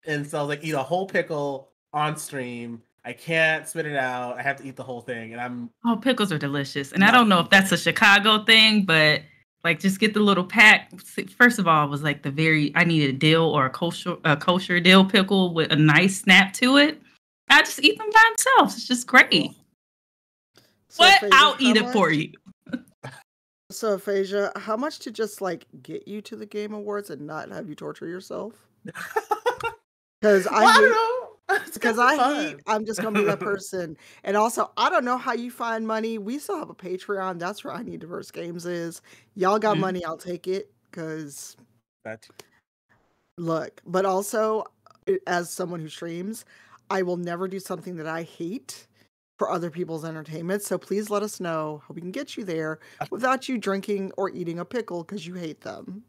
and so I was like, eat a whole pickle on stream. I can't spit it out. I have to eat the whole thing. And I'm Oh, pickles are delicious. And I don't know if that's a Chicago thing, but like just get the little pack. First of all, it was like the very I needed a dill or a kosher a kosher dill pickle with a nice snap to it. I just eat them by themselves. It's just great. So, What? Phaedra, I'll how eat it for you. So, Phasia, how much to just like get you to the Game Awards and not have you torture yourself? Because Well, I, I, don't hate, know. It's because gotta I be hate, fun. I'm just gonna be that person. And also, I don't know how you find money. We still have a Patreon. That's where I need diverse games is. Y'all got Mhm. money, I'll take it. Because That- look, but also uh, as someone who streams, I will never do something that I hate for other people's entertainment. So please let us know how we can get you there without you drinking or eating a pickle because you hate them.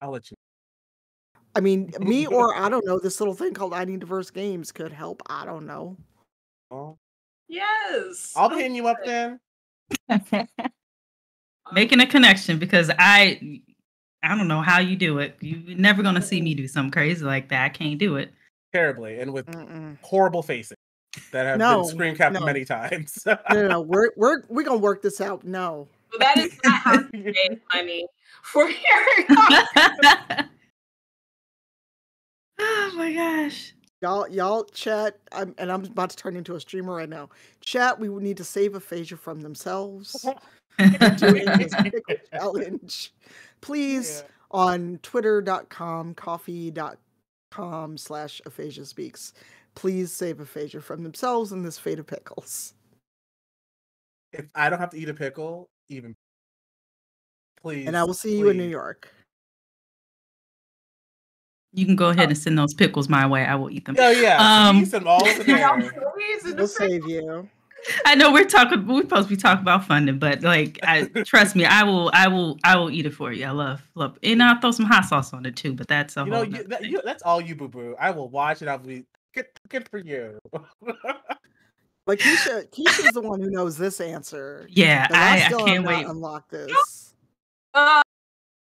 I'll let you. I mean, me or I don't know, this little thing called I Need Diverse Games could help. I don't know. know. Yes. I'll pin you up then. Making a connection because I I don't know how you do it. You're never gonna see me do something crazy like that. I can't do it. Terribly and with Mm-mm. horrible faces that have No, been screen capped no. many times. No, no, no. We're we're we're gonna work this out. No. Well, that is not how to save money for your oh my gosh. Y'all, y'all chat, I'm, and I'm about to turn into a streamer right now. Chat, we would need to save aphasia from themselves doing this challenge. Please Yeah. on twitter.com, ko-fi.com slash aphasia speaks. Please save aphasia from themselves in this fate of pickles. if I don't have to eat a pickle, even please. And I will see you in New. York. You can go ahead and send those pickles my way. I will eat them. Oh yeah, Um, them all over there. We'll save you. I know we're talking. We're supposed to be talking about funding, but like, I trust me, I will, I will, I will eat it for you. I love, love, and I'll throw some hot sauce on it too. But that's a You know, you, nother that, you, that's all you, boo boo. I will watch it. I'll be good. Good for you. But Keisha, Keisha's the one who knows this answer. yeah, I, I, I still can't wait. not unlocked this. Uh,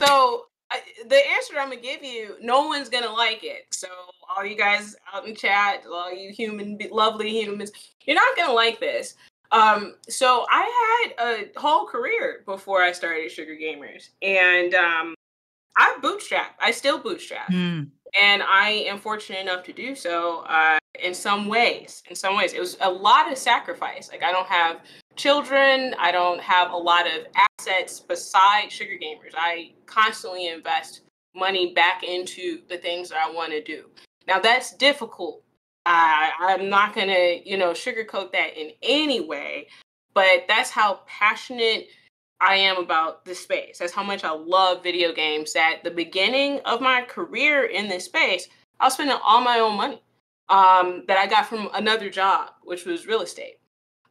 so I, the answer I'm gonna give you, no one's gonna like it. So all you guys out in chat, all you human, lovely humans, you're not gonna like this. Um, so I had a whole career before I started Sugar Gamers, and um, I bootstrap. I still bootstrap Hmm. and I am fortunate enough to do so uh, in some ways. In some ways, it was a lot of sacrifice. Like I don't have children, I don't have a lot of assets besides Sugar Gamers. I constantly invest money back into the things that I want to do. Now that's difficult. I I'm not gonna, you know, sugarcoat that in any way, but that's how passionate I am about the space. That's how much I love video games. At the beginning of my career in this space, I was spending all my own money um, that I got from another job, which was real estate.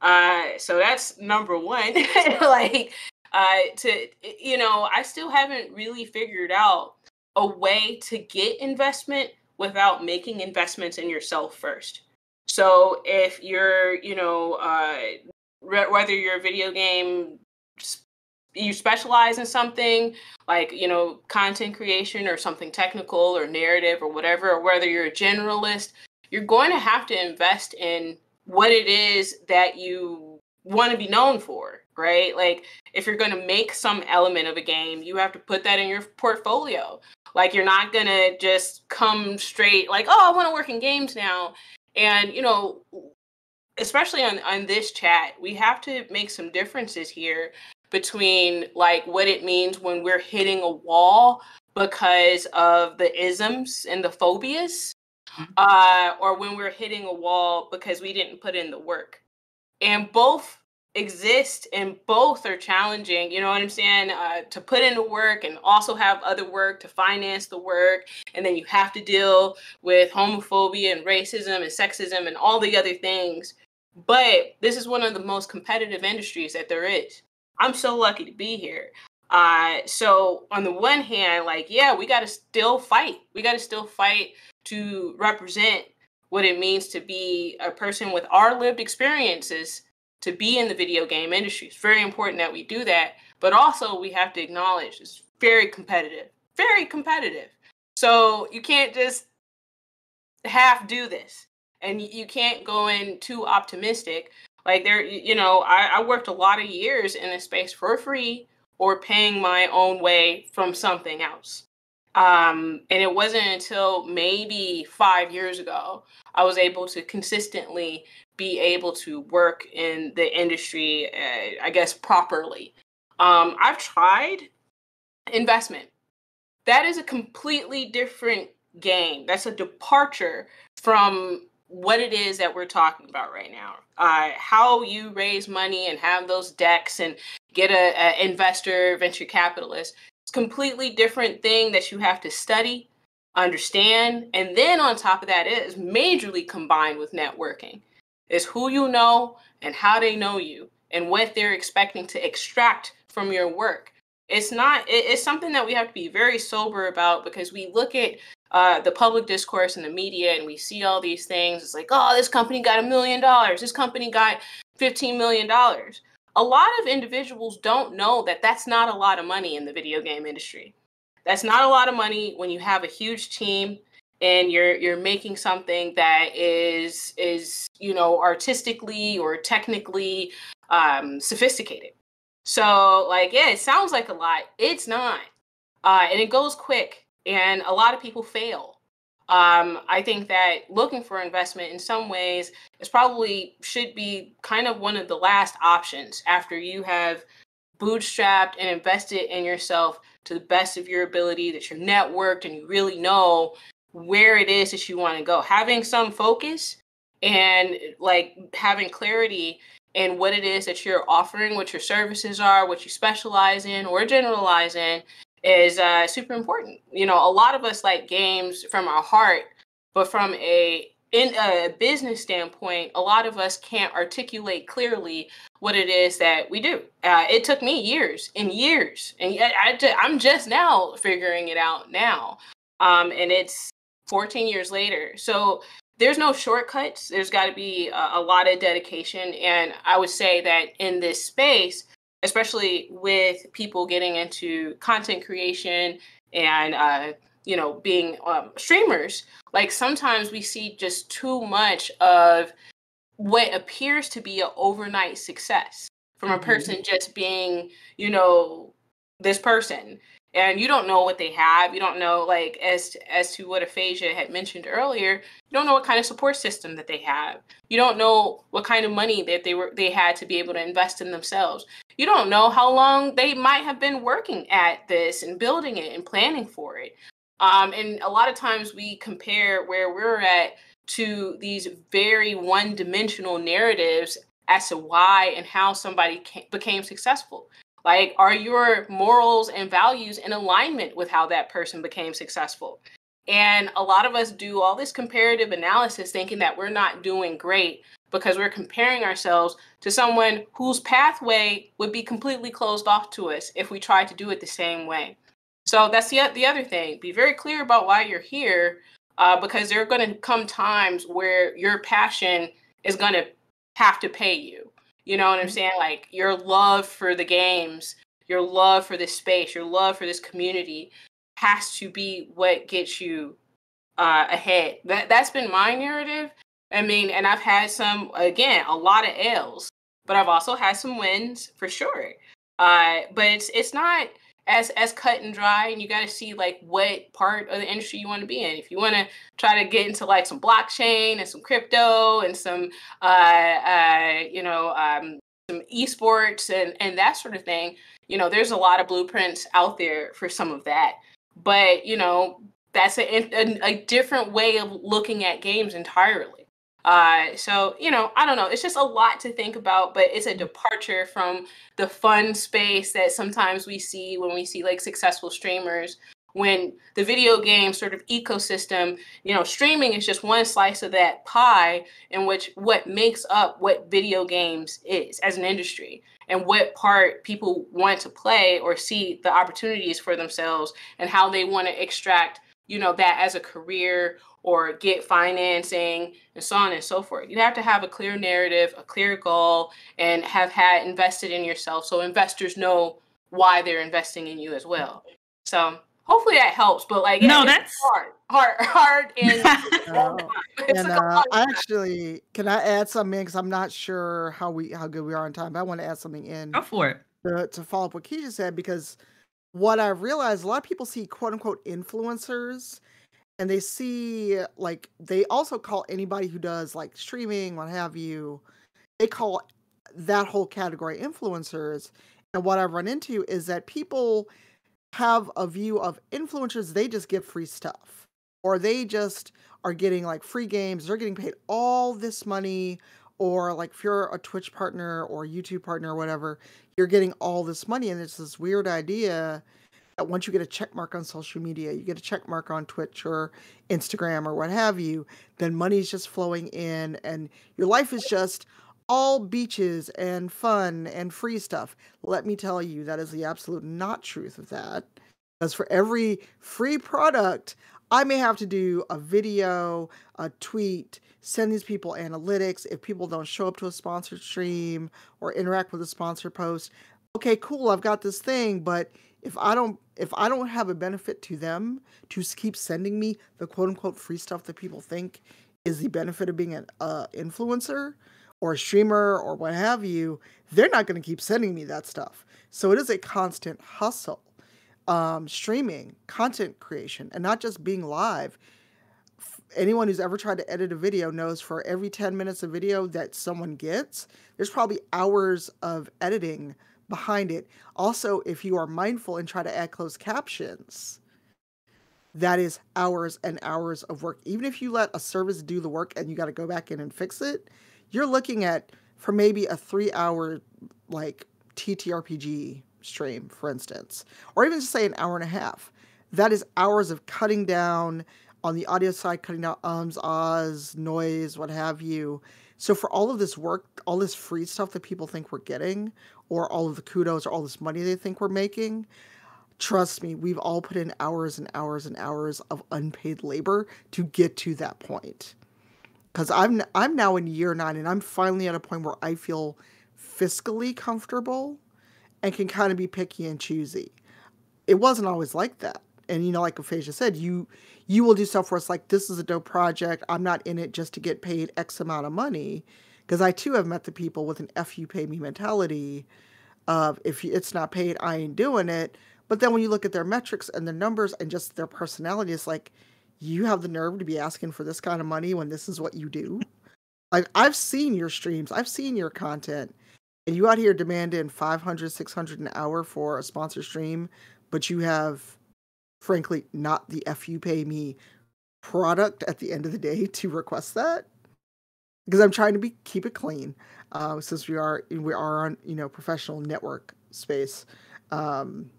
Uh, so that's number one. like, uh, to you know, I still haven't really figured out a way to get investment without making investments in yourself first. So if you're, you know, uh, re- whether you're a video game you specialize in something like you know content creation or something technical or narrative or whatever or whether you're a generalist you're going to have to invest in what it is that you want to be known for right? Like if you're going to make some element of a game you have to put that in your portfolio. Like you're not going to just come straight like oh i want to work in games now. And you know especially on on this chat we have to make some differences here between like what it means when we're hitting a wall because of the isms and the phobias. Uh, or when we're hitting a wall because we didn't put in the work. And both exist and both are challenging you know what i'm saying? Uh, to put in the work and also have other work to finance the work. And then you have to deal with homophobia and racism and sexism and all the other things. But this is one of the most competitive industries that there is. I'm so lucky to be here. Uh, so on the one hand, like, yeah, we got to still fight. We got to still fight to represent what it means to be a person with our lived experiences to be in the video game industry. It's very important that we do that. But also, we have to acknowledge it's very competitive, very competitive. So you can't just half do this and you can't go in too optimistic like there, you know, I, I worked a lot of years in a space for free or paying my own way from something else. Um, and it wasn't until maybe five years ago I was able to consistently be able to work in the industry, uh, I guess, properly. Um, I've tried investment. That is a completely different game. That's a departure from what it is that we're talking about right now. Uh, how you raise money and have those decks and get a, a investor, venture capitalist. It's completely different thing that you have to study, understand, and then on top of that, it is majorly combined with networking. Is who you know and how they know you and what they're expecting to extract from your work. It's not. It's something that we have to be very sober about because we look at uh, the public discourse and the media, and we see all these things. It's like, oh, this company got a million dollars. This company got fifteen million dollars. A lot of individuals don't know that that's not a lot of money in the video game industry. That's not a lot of money when you have a huge team and you're you're making something that is is you know artistically or technically um, sophisticated. So like, yeah, it sounds like a lot. It's not, uh, and it goes quick and a lot of people fail. Um, I think that looking for investment in some ways is probably should be kind of one of the last options after you have bootstrapped and invested in yourself to the best of your ability, that you're networked and you really know where it is that you want to go. Having some focus and like having clarity in what it is that you're offering, what your services are, what you specialize in or generalize in, is uh, super important. You know, a lot of us like games from our heart, but from a in a business standpoint, a lot of us can't articulate clearly what it is that we do. Uh, it took me years and years, and I, I'm just now figuring it out now. Um, and it's 14 years later. So there's no shortcuts. There's got to be a, a lot of dedication. And I would say that in this space, especially with people getting into content creation and uh, you know being um, streamers like sometimes we see just too much of what appears to be an overnight success from a mm-hmm. person mm-hmm. just being you know this person and you don't know what they have you don't know like as as to what aphasia had mentioned earlier you don't know what kind of support system that they have. You don't know what kind of money that they were they had to be able to invest in themselves. You don't know how long they might have been working at this and building it and planning for it. Um, and a lot of times we compare where we're at to these very one-dimensional narratives as to why and how somebody became successful like, are your morals and values in alignment with how that person became successful? And a lot of us do all this comparative analysis thinking that we're not doing great because we're comparing ourselves to someone whose pathway would be completely closed off to us if we tried to do it the same way. So that's the, the other thing. Be very clear about why you're here uh, because there are going to come times where your passion is going to have to pay you. You know what I'm mm-hmm. saying? Like your love for the games, your love for this space, your love for this community has to be what gets you uh, ahead. That that's been my narrative. I mean, and I've had some again a lot of L's, but I've also had some wins for sure. Uh, but it's it's not as as cut and dry, and you got to see like what part of the industry you want to be in. If you want to try to get into like some blockchain and some crypto and some uh, uh, you know um, some esports and and that sort of thing, you know, there's a lot of blueprints out there for some of that. But you know, that's a, a, a different way of looking at games entirely. Uh, so you know, I don't know. It's just a lot to think about, but it's a departure from the fun space that sometimes we see when we see like successful streamers. When the video game sort of ecosystem, you know, streaming is just one slice of that pie, in which what makes up what video games is as an industry, and what part people want to play or see the opportunities for themselves, and how they want to extract you know that as a career or get financing and so on and so forth. You have to have a clear narrative, a clear goal, and have had invested in yourself so investors know why they're investing in you as well. So hopefully that helps. But like, no, that's hard, hard, hard, and, uh, and uh, I actually can I add something because I'm not sure how we how good we are on time, but I want to add something in. Go for it. To, to follow up what Keisha said because what I've realized, a lot of people see quote unquote influencers and they see uh, like they also call anybody who does like streaming, what have you, they call that whole category influencers. And what I've run into is that people have a view of influencers, they just give free stuff. Or they just are getting like free games, they're getting paid all this money. Or like if you're a Twitch partner or YouTube partner or whatever, you're getting all this money and it's this weird idea Uh, once you get a check mark on social media you get a check mark on twitch or instagram or what have you then money's just flowing in and your life is just all beaches and fun and free stuff let me tell you that is the absolute not truth of that because for every free product I may have to do a video, a tweet, send these people analytics. If people don't show up to a sponsored stream or interact with a sponsored post, okay, cool, I've got this thing, but if I don't if I don't have a benefit to them to keep sending me the quote unquote free stuff that people think is the benefit of being an uh, influencer or a streamer or what have you, they're not going to keep sending me that stuff. So it is a constant hustle um, streaming, content creation, and not just being live. Anyone who's ever tried to edit a video knows for every 10 minutes of video that someone gets, there's probably hours of editing behind it. Also, if you are mindful and try to add closed captions, that is hours and hours of work. Even if you let a service do the work and you got to go back in and fix it, you're looking at for maybe a three hour like TTRPG stream, for instance, or even just say an hour and a half. That is hours of cutting down on the audio side, cutting down ums, ahs, noise, what have you. So for all of this work, all this free stuff that people think we're getting, or all of the kudos or all this money they think we're making, trust me, we've all put in hours and hours and hours of unpaid labor to get to that point. Because I'm I'm now in year nine, and I'm finally at a point where I feel fiscally comfortable and can kind of be picky and choosy. It wasn't always like that. And you know, like Aphasia said, you you will do stuff where it's like, this is a dope project. I'm not in it just to get paid X amount of money. Because I too have met the people with an F you pay me mentality of if it's not paid, I ain't doing it. But then when you look at their metrics and their numbers and just their personality, it's like, you have the nerve to be asking for this kind of money when this is what you do. Like I've seen your streams, I've seen your content, and you out here demanding 500 600 an hour for a sponsor stream but you have frankly not the f you pay me product at the end of the day to request that because i'm trying to be keep it clean uh, since we are we are on you know professional network space um,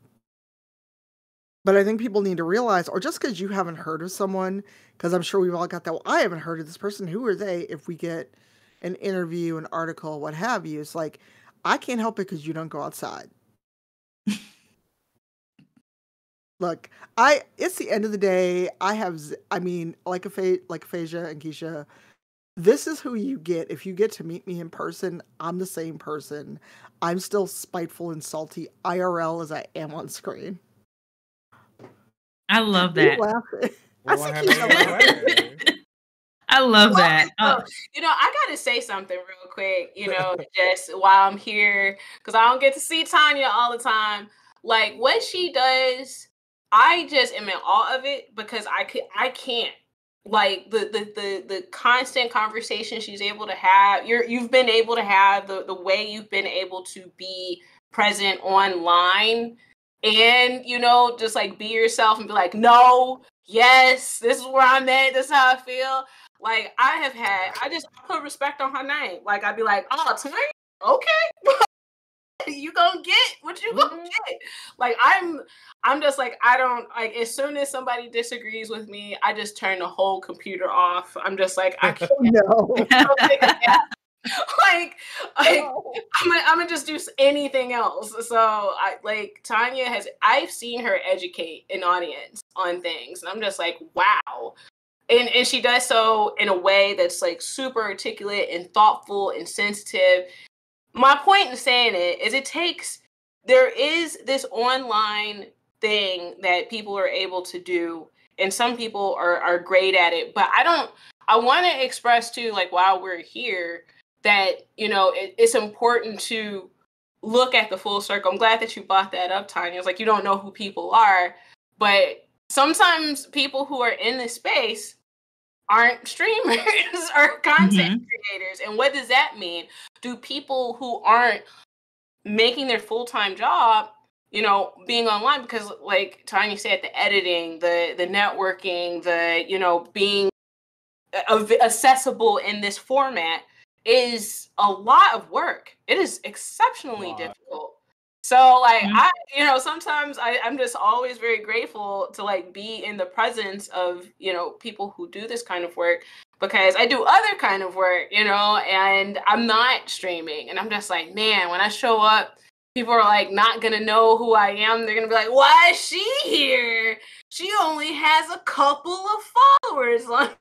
but I think people need to realize, or just because you haven't heard of someone, because I'm sure we've all got that. Well, I haven't heard of this person. Who are they? If we get an interview, an article, what have you, it's like I can't help it because you don't go outside. Look, I it's the end of the day. I have I mean, like a like aphasia and Keisha, this is who you get if you get to meet me in person. I'm the same person. I'm still spiteful and salty IRL as I am on screen. I love that. laughing. I see have laughing. I love Well, that. so, Uh, you know, I gotta say something real quick, you know, just while I'm here, because I don't get to see Tanya all the time. Like what she does, I just am in awe of it because I could I can't. Like the the the the constant conversation she's able to have, you're you've been able to have the the way you've been able to be present online and you know just like be yourself and be like no yes this is where i'm at this is how i feel like I have had, I just put respect on her name. Like I'd be like, oh, Tanya, okay, you gonna get what you gonna mm-hmm. get. Like I'm, I'm just like I don't like. As soon as somebody disagrees with me, I just turn the whole computer off. I'm just like I can't. No. like, like I'm gonna, I'm gonna just do anything else. So I like Tanya has I've seen her educate an audience on things, and I'm just like, wow. And and she does so in a way that's like super articulate and thoughtful and sensitive. My point in saying it is it takes there is this online thing that people are able to do and some people are are great at it, but I don't I want to express too like while we're here that you know it, it's important to look at the full circle. I'm glad that you brought that up, Tanya. It's like you don't know who people are, but sometimes people who are in this space aren't streamers or content mm-hmm. creators. And what does that mean? Do people who aren't making their full-time job, you know, being online because like Tanya said, the editing, the the networking, the you know, being accessible in this format is a lot of work. It is exceptionally difficult. So like Mhm. I, you know, sometimes I, I'm just always very grateful to like be in the presence of, you know, people who do this kind of work because I do other kind of work, you know, and I'm not streaming. And I'm just like, man, when I show up, people are like not gonna know who I am. They're gonna be like, why is she here? She only has a couple of followers on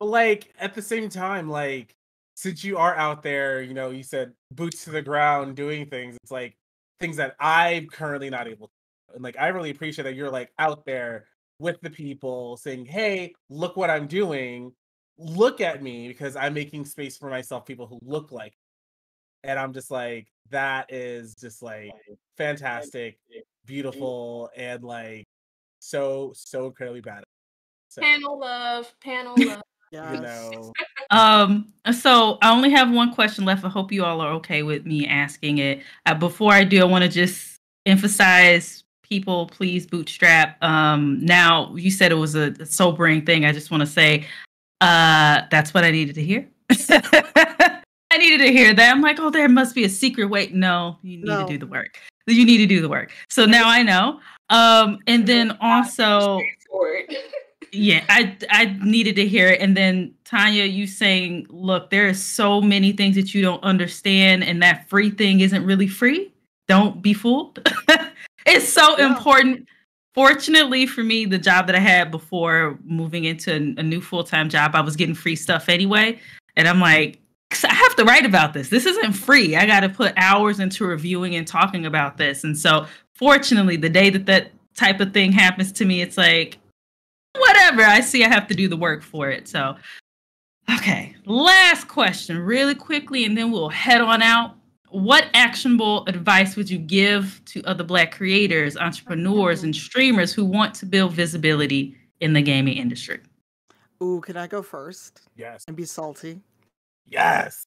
But like at the same time, like since you are out there, you know, you said boots to the ground doing things. It's like things that I'm currently not able to. And like I really appreciate that you're like out there with the people saying, "Hey, look what I'm doing. Look at me because I'm making space for myself people who look like." me." And I'm just like that is just like fantastic, beautiful and like so so incredibly bad. So, panel love, panel love. Yes. you know, Um, so I only have one question left. I hope you all are okay with me asking it. Uh, before I do, I want to just emphasize people, please bootstrap. Um, now you said it was a, a sobering thing. I just want to say, uh, that's what I needed to hear. I needed to hear that. I'm like, oh, there must be a secret way. No, you need No. to do the work. You need to do the work. So now I know. Um, and then also. yeah, I I needed to hear it. And then Tanya, you saying, look, there are so many things that you don't understand, and that free thing isn't really free. Don't be fooled. it's so Yeah. important. Fortunately for me, the job that I had before moving into a, a new full time job, I was getting free stuff anyway. And I'm like, I have to write about this. This isn't free. I got to put hours into reviewing and talking about this. And so, fortunately, the day that that type of thing happens to me, it's like, whatever. I see I have to do the work for it. So, okay. Last question, really quickly, and then we'll head on out. What actionable advice would you give to other Black creators, entrepreneurs, and streamers who want to build visibility in the gaming industry? Ooh, can I go first yes, and be salty? yes.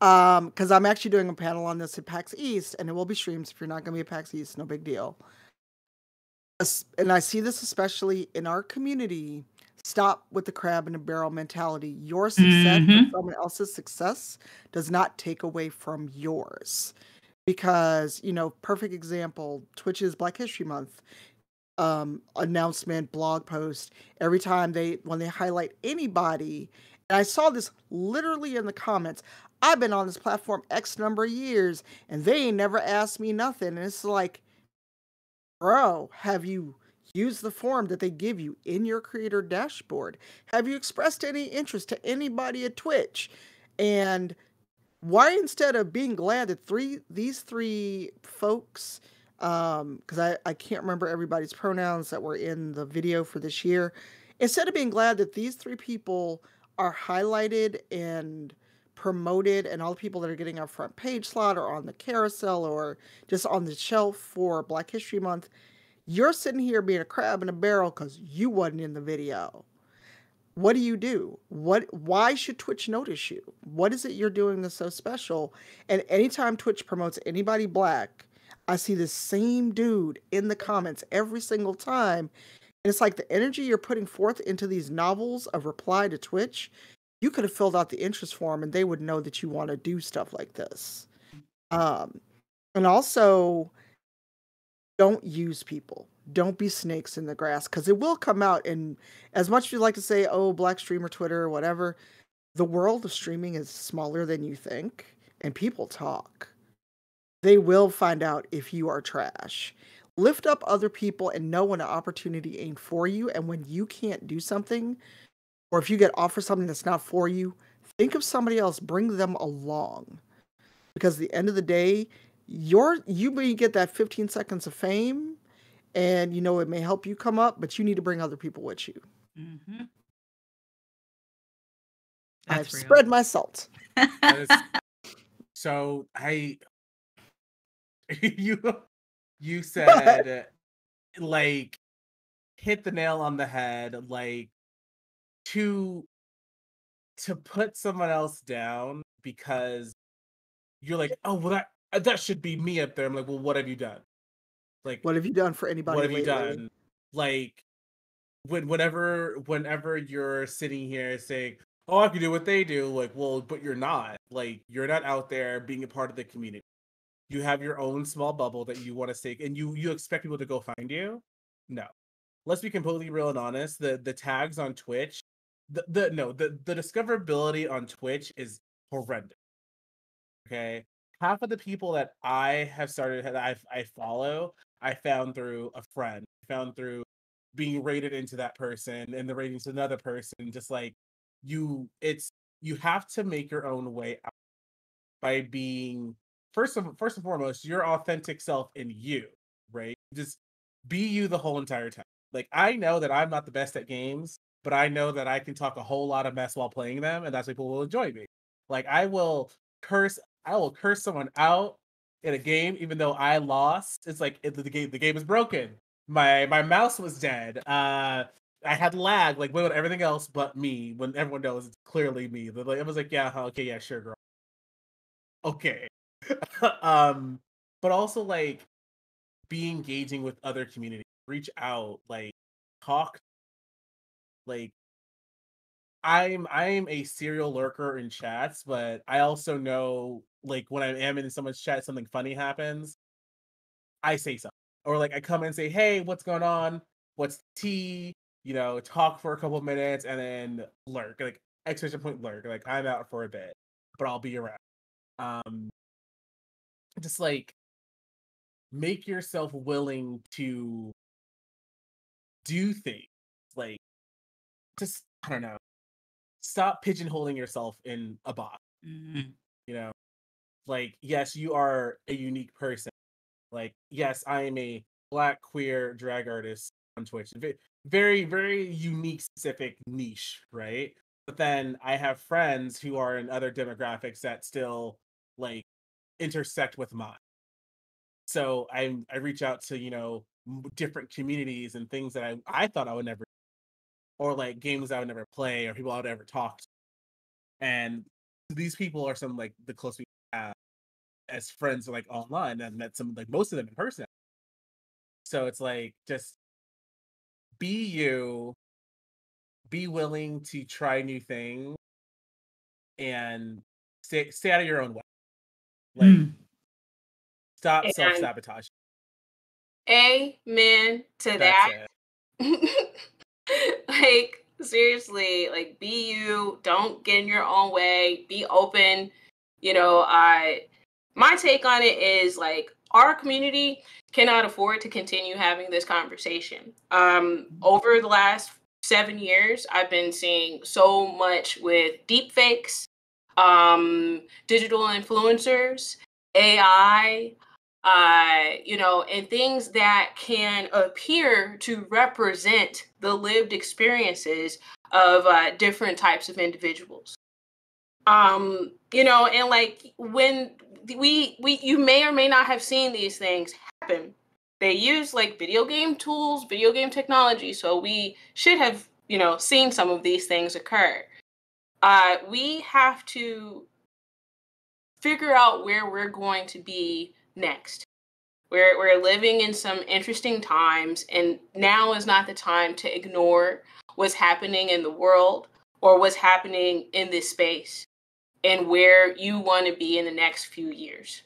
Um, because I'm actually doing a panel on this at PAX East, and it will be streamed. So if you're not going to be at PAX East, no big deal. And I see this especially in our community. Stop with the crab in a barrel mentality. Your success Mhm. or someone else's success does not take away from yours. Because, you know, perfect example, Twitch's Black History Month um announcement blog post every time they when they highlight anybody and i saw this literally in the comments i've been on this platform x number of years and they ain't never asked me nothing and it's like bro have you used the form that they give you in your creator dashboard. Have you expressed any interest to anybody at Twitch? And why instead of being glad that three these three folks um because I, I can't remember everybody's pronouns that were in the video for this year instead of being glad that these three people are highlighted and promoted and all the people that are getting our front page slot or on the carousel or just on the shelf for black history month you're sitting here being a crab in a barrel because you wasn't in the video. What do you do? What why should twitch notice you? What is it you're doing that's so special? And anytime twitch promotes anybody black i see the same dude in the comments every single time. And it's like the energy you're putting forth into these novels of reply to twitch you could have filled out the interest form and they would know that you want to do stuff like this. Um and also don't use people. Don't be snakes in the grass because it will come out and as much as you like to say oh black streamer twitter or whatever the world of streaming is smaller than you think and people talk. They will find out if you are trash. Lift up other people and know when an opportunity ain't for you and when you can't do something or if you get offered something that's not for you think of somebody else bring them along because at the end of the day you're you may get that 15 seconds of fame and you know it may help you come up but you need to bring other people with you Mm-hmm. i've real. spread my salt That is- so I you you said like hit the nail on the head like to to put someone else down because you're like oh well that uh, that should be me up there. I'm like well what have you done? Like what have you done for anybody what have you done? Like when whenever whenever you're sitting here saying oh i can do what they do like well but you're not. Like you're not out there being a part of the community. You have your own small bubble that you want to stake and you you expect people to go find you? No let's be completely real and honest the the tags on twitch the, the no the the discoverability on twitch is horrendous okay? Half of the people that i have started that i i follow i found through a friend found through being raided into that person and the ratings to another person just like you it's you have to make your own way out by being first of first and foremost your authentic self in you right? Just be you the whole entire time like i know that i'm not the best at games but i know that i can talk a whole lot of mess while playing them and that's why people will enjoy me. Like i will curse i will curse someone out in a game even though i lost. It's like it, the game the game is broken. My my mouse was dead. Uh I had lag, like with everything else but me. When everyone knows it's clearly me, But, like I was like, yeah, okay, yeah, sure, girl. Okay, um, but also like be engaging with other communities, reach out, like talk. Like, I'm I'm a serial lurker in chats, but I also know like when I am in someone's chat, something funny happens. I say something, or like I come and say, hey, what's going on? What's tea? you know, talk for a couple minutes and then lurk, like exclamation point lurk. Like I'm out for a bit, but I'll be around. Um, just like make yourself willing to do things. Like, just I don't know. Stop pigeonholing yourself in a box. Mhm. You know, like yes, you are a unique person. Like yes, I am a black queer drag artist on Twitch. Very, very unique, specific niche, right? But then I have friends who are in other demographics that still like intersect with mine. So I I reach out to you know different communities and things that I I thought I would never, or like games I would never play or people I would ever talk to. And these people are some like the close we have as friends like online. I've met some like most of them in person. So it's like just be you, be willing to try new things, and stay stay out of your own way. Like Mm. stop self sabotage. Amen to that. Like seriously like be you don't get in your own way be open you know i my take on it is like our community cannot afford to continue having this conversation. Um, over the last seven years, I've been seeing so much with deepfakes, um, digital influencers, AI, uh, you know, and things that can appear to represent the lived experiences of uh, different types of individuals. Um, you know, and like when we we you may or may not have seen these things happen. They use like video game tools, video game technology, so we should have you know seen some of these things occur. Uh, we have to figure out where we're going to be next. We're, we're living in some interesting times, and now is not the time to ignore what's happening in the world or what's happening in this space and where you want to be in the next few years.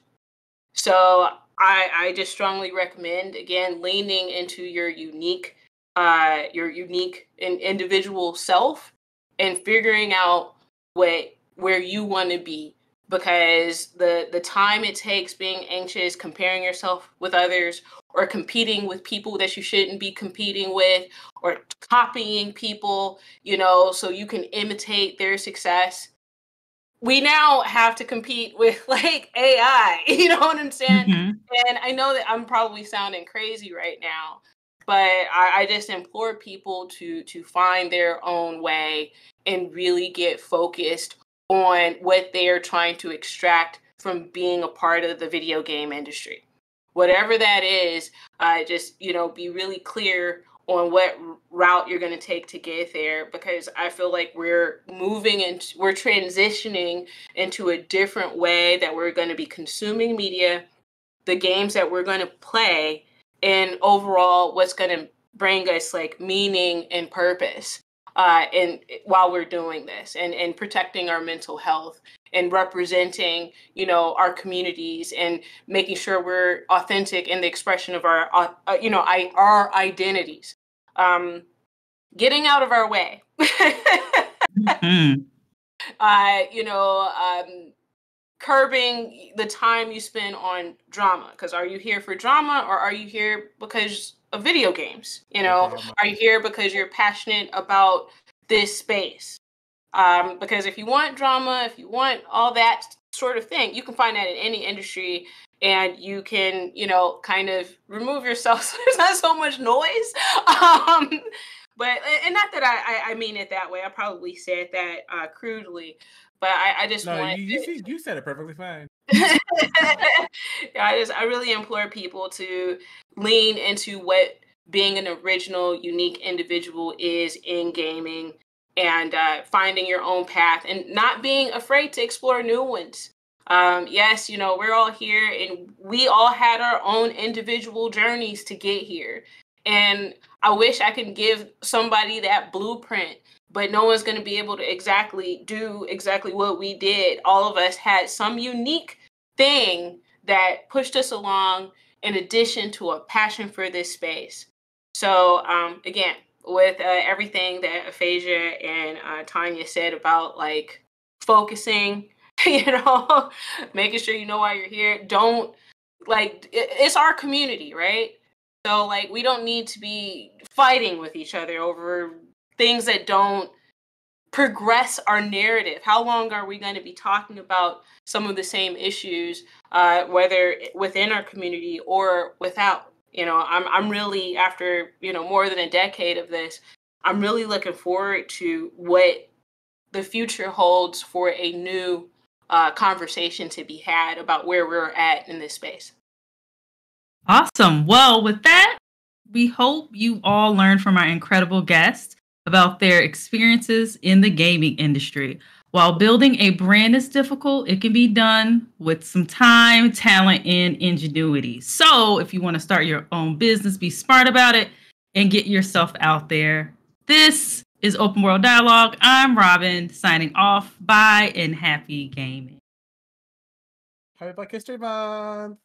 So I, I just strongly recommend again leaning into your unique uh, your unique and individual self and figuring out what where you want to be because the the time it takes being anxious comparing yourself with others or competing with people that you shouldn't be competing with or copying people you know so you can imitate their success we now have to compete with like AI. You know what I'm saying? Mm-hmm. And I know that I'm probably sounding crazy right now, but I, I, just implore people to to find their own way and really get focused on what they are trying to extract from being a part of the video game industry. Whatever that is, uh, just you know, be really clear on what route you're going to take to get there because I feel like we're moving and we're transitioning into a different way that we're going to be consuming media, the games that we're going to play, and overall what's going to bring us like meaning and purpose. Uh, and while we're doing this and, and protecting our mental health and representing you know our communities and making sure we're authentic in the expression of our uh, uh you know I, our identities. Um, getting out of our way. Mm-hmm. uh, you know um, curbing the time you spend on drama. Because are you here for drama or are you here because of video games you know are you here because you're passionate about this space um, because if you want drama, if you want all that sort of thing, you can find that in any industry and you can, you know, kind of remove yourself so there's not so much noise. Um, but and not that I, I mean it that way. I probably said that uh, crudely, but I, I just no, want you, you, you said it perfectly fine. Yeah, I just I really implore people to lean into what being an original, unique individual is in gaming and uh, finding your own path and not being afraid to explore new ones. Um, yes, you know, we're all here and we all had our own individual journeys to get here. And I wish I could give somebody that blueprint, but no one's going to be able to exactly do exactly what we did. All of us had some unique thing that pushed us along in addition to a passion for this space. So, um, again, with uh, everything that Aphasia and uh, Tanya said about like focusing, you know, making sure you know why you're here. Don't like it, it's our community, right? So like we don't need to be fighting with each other over things that don't progress our narrative. How long are we going to be talking about some of the same issues, uh, whether within our community or without? You know, I'm I'm really after, you know, more than a decade of this, I'm really looking forward to what the future holds for a new uh, conversation to be had about where we're at in this space. Awesome. Well, with that, we hope you all learned from our incredible guests about their experiences in the gaming industry. While building a brand is difficult, it can be done with some time, talent, and ingenuity. So, if you want to start your own business, be smart about it and get yourself out there. This is Open World Dialogue. I'm Robin, signing off. Bye and happy gaming. Happy Black History Month.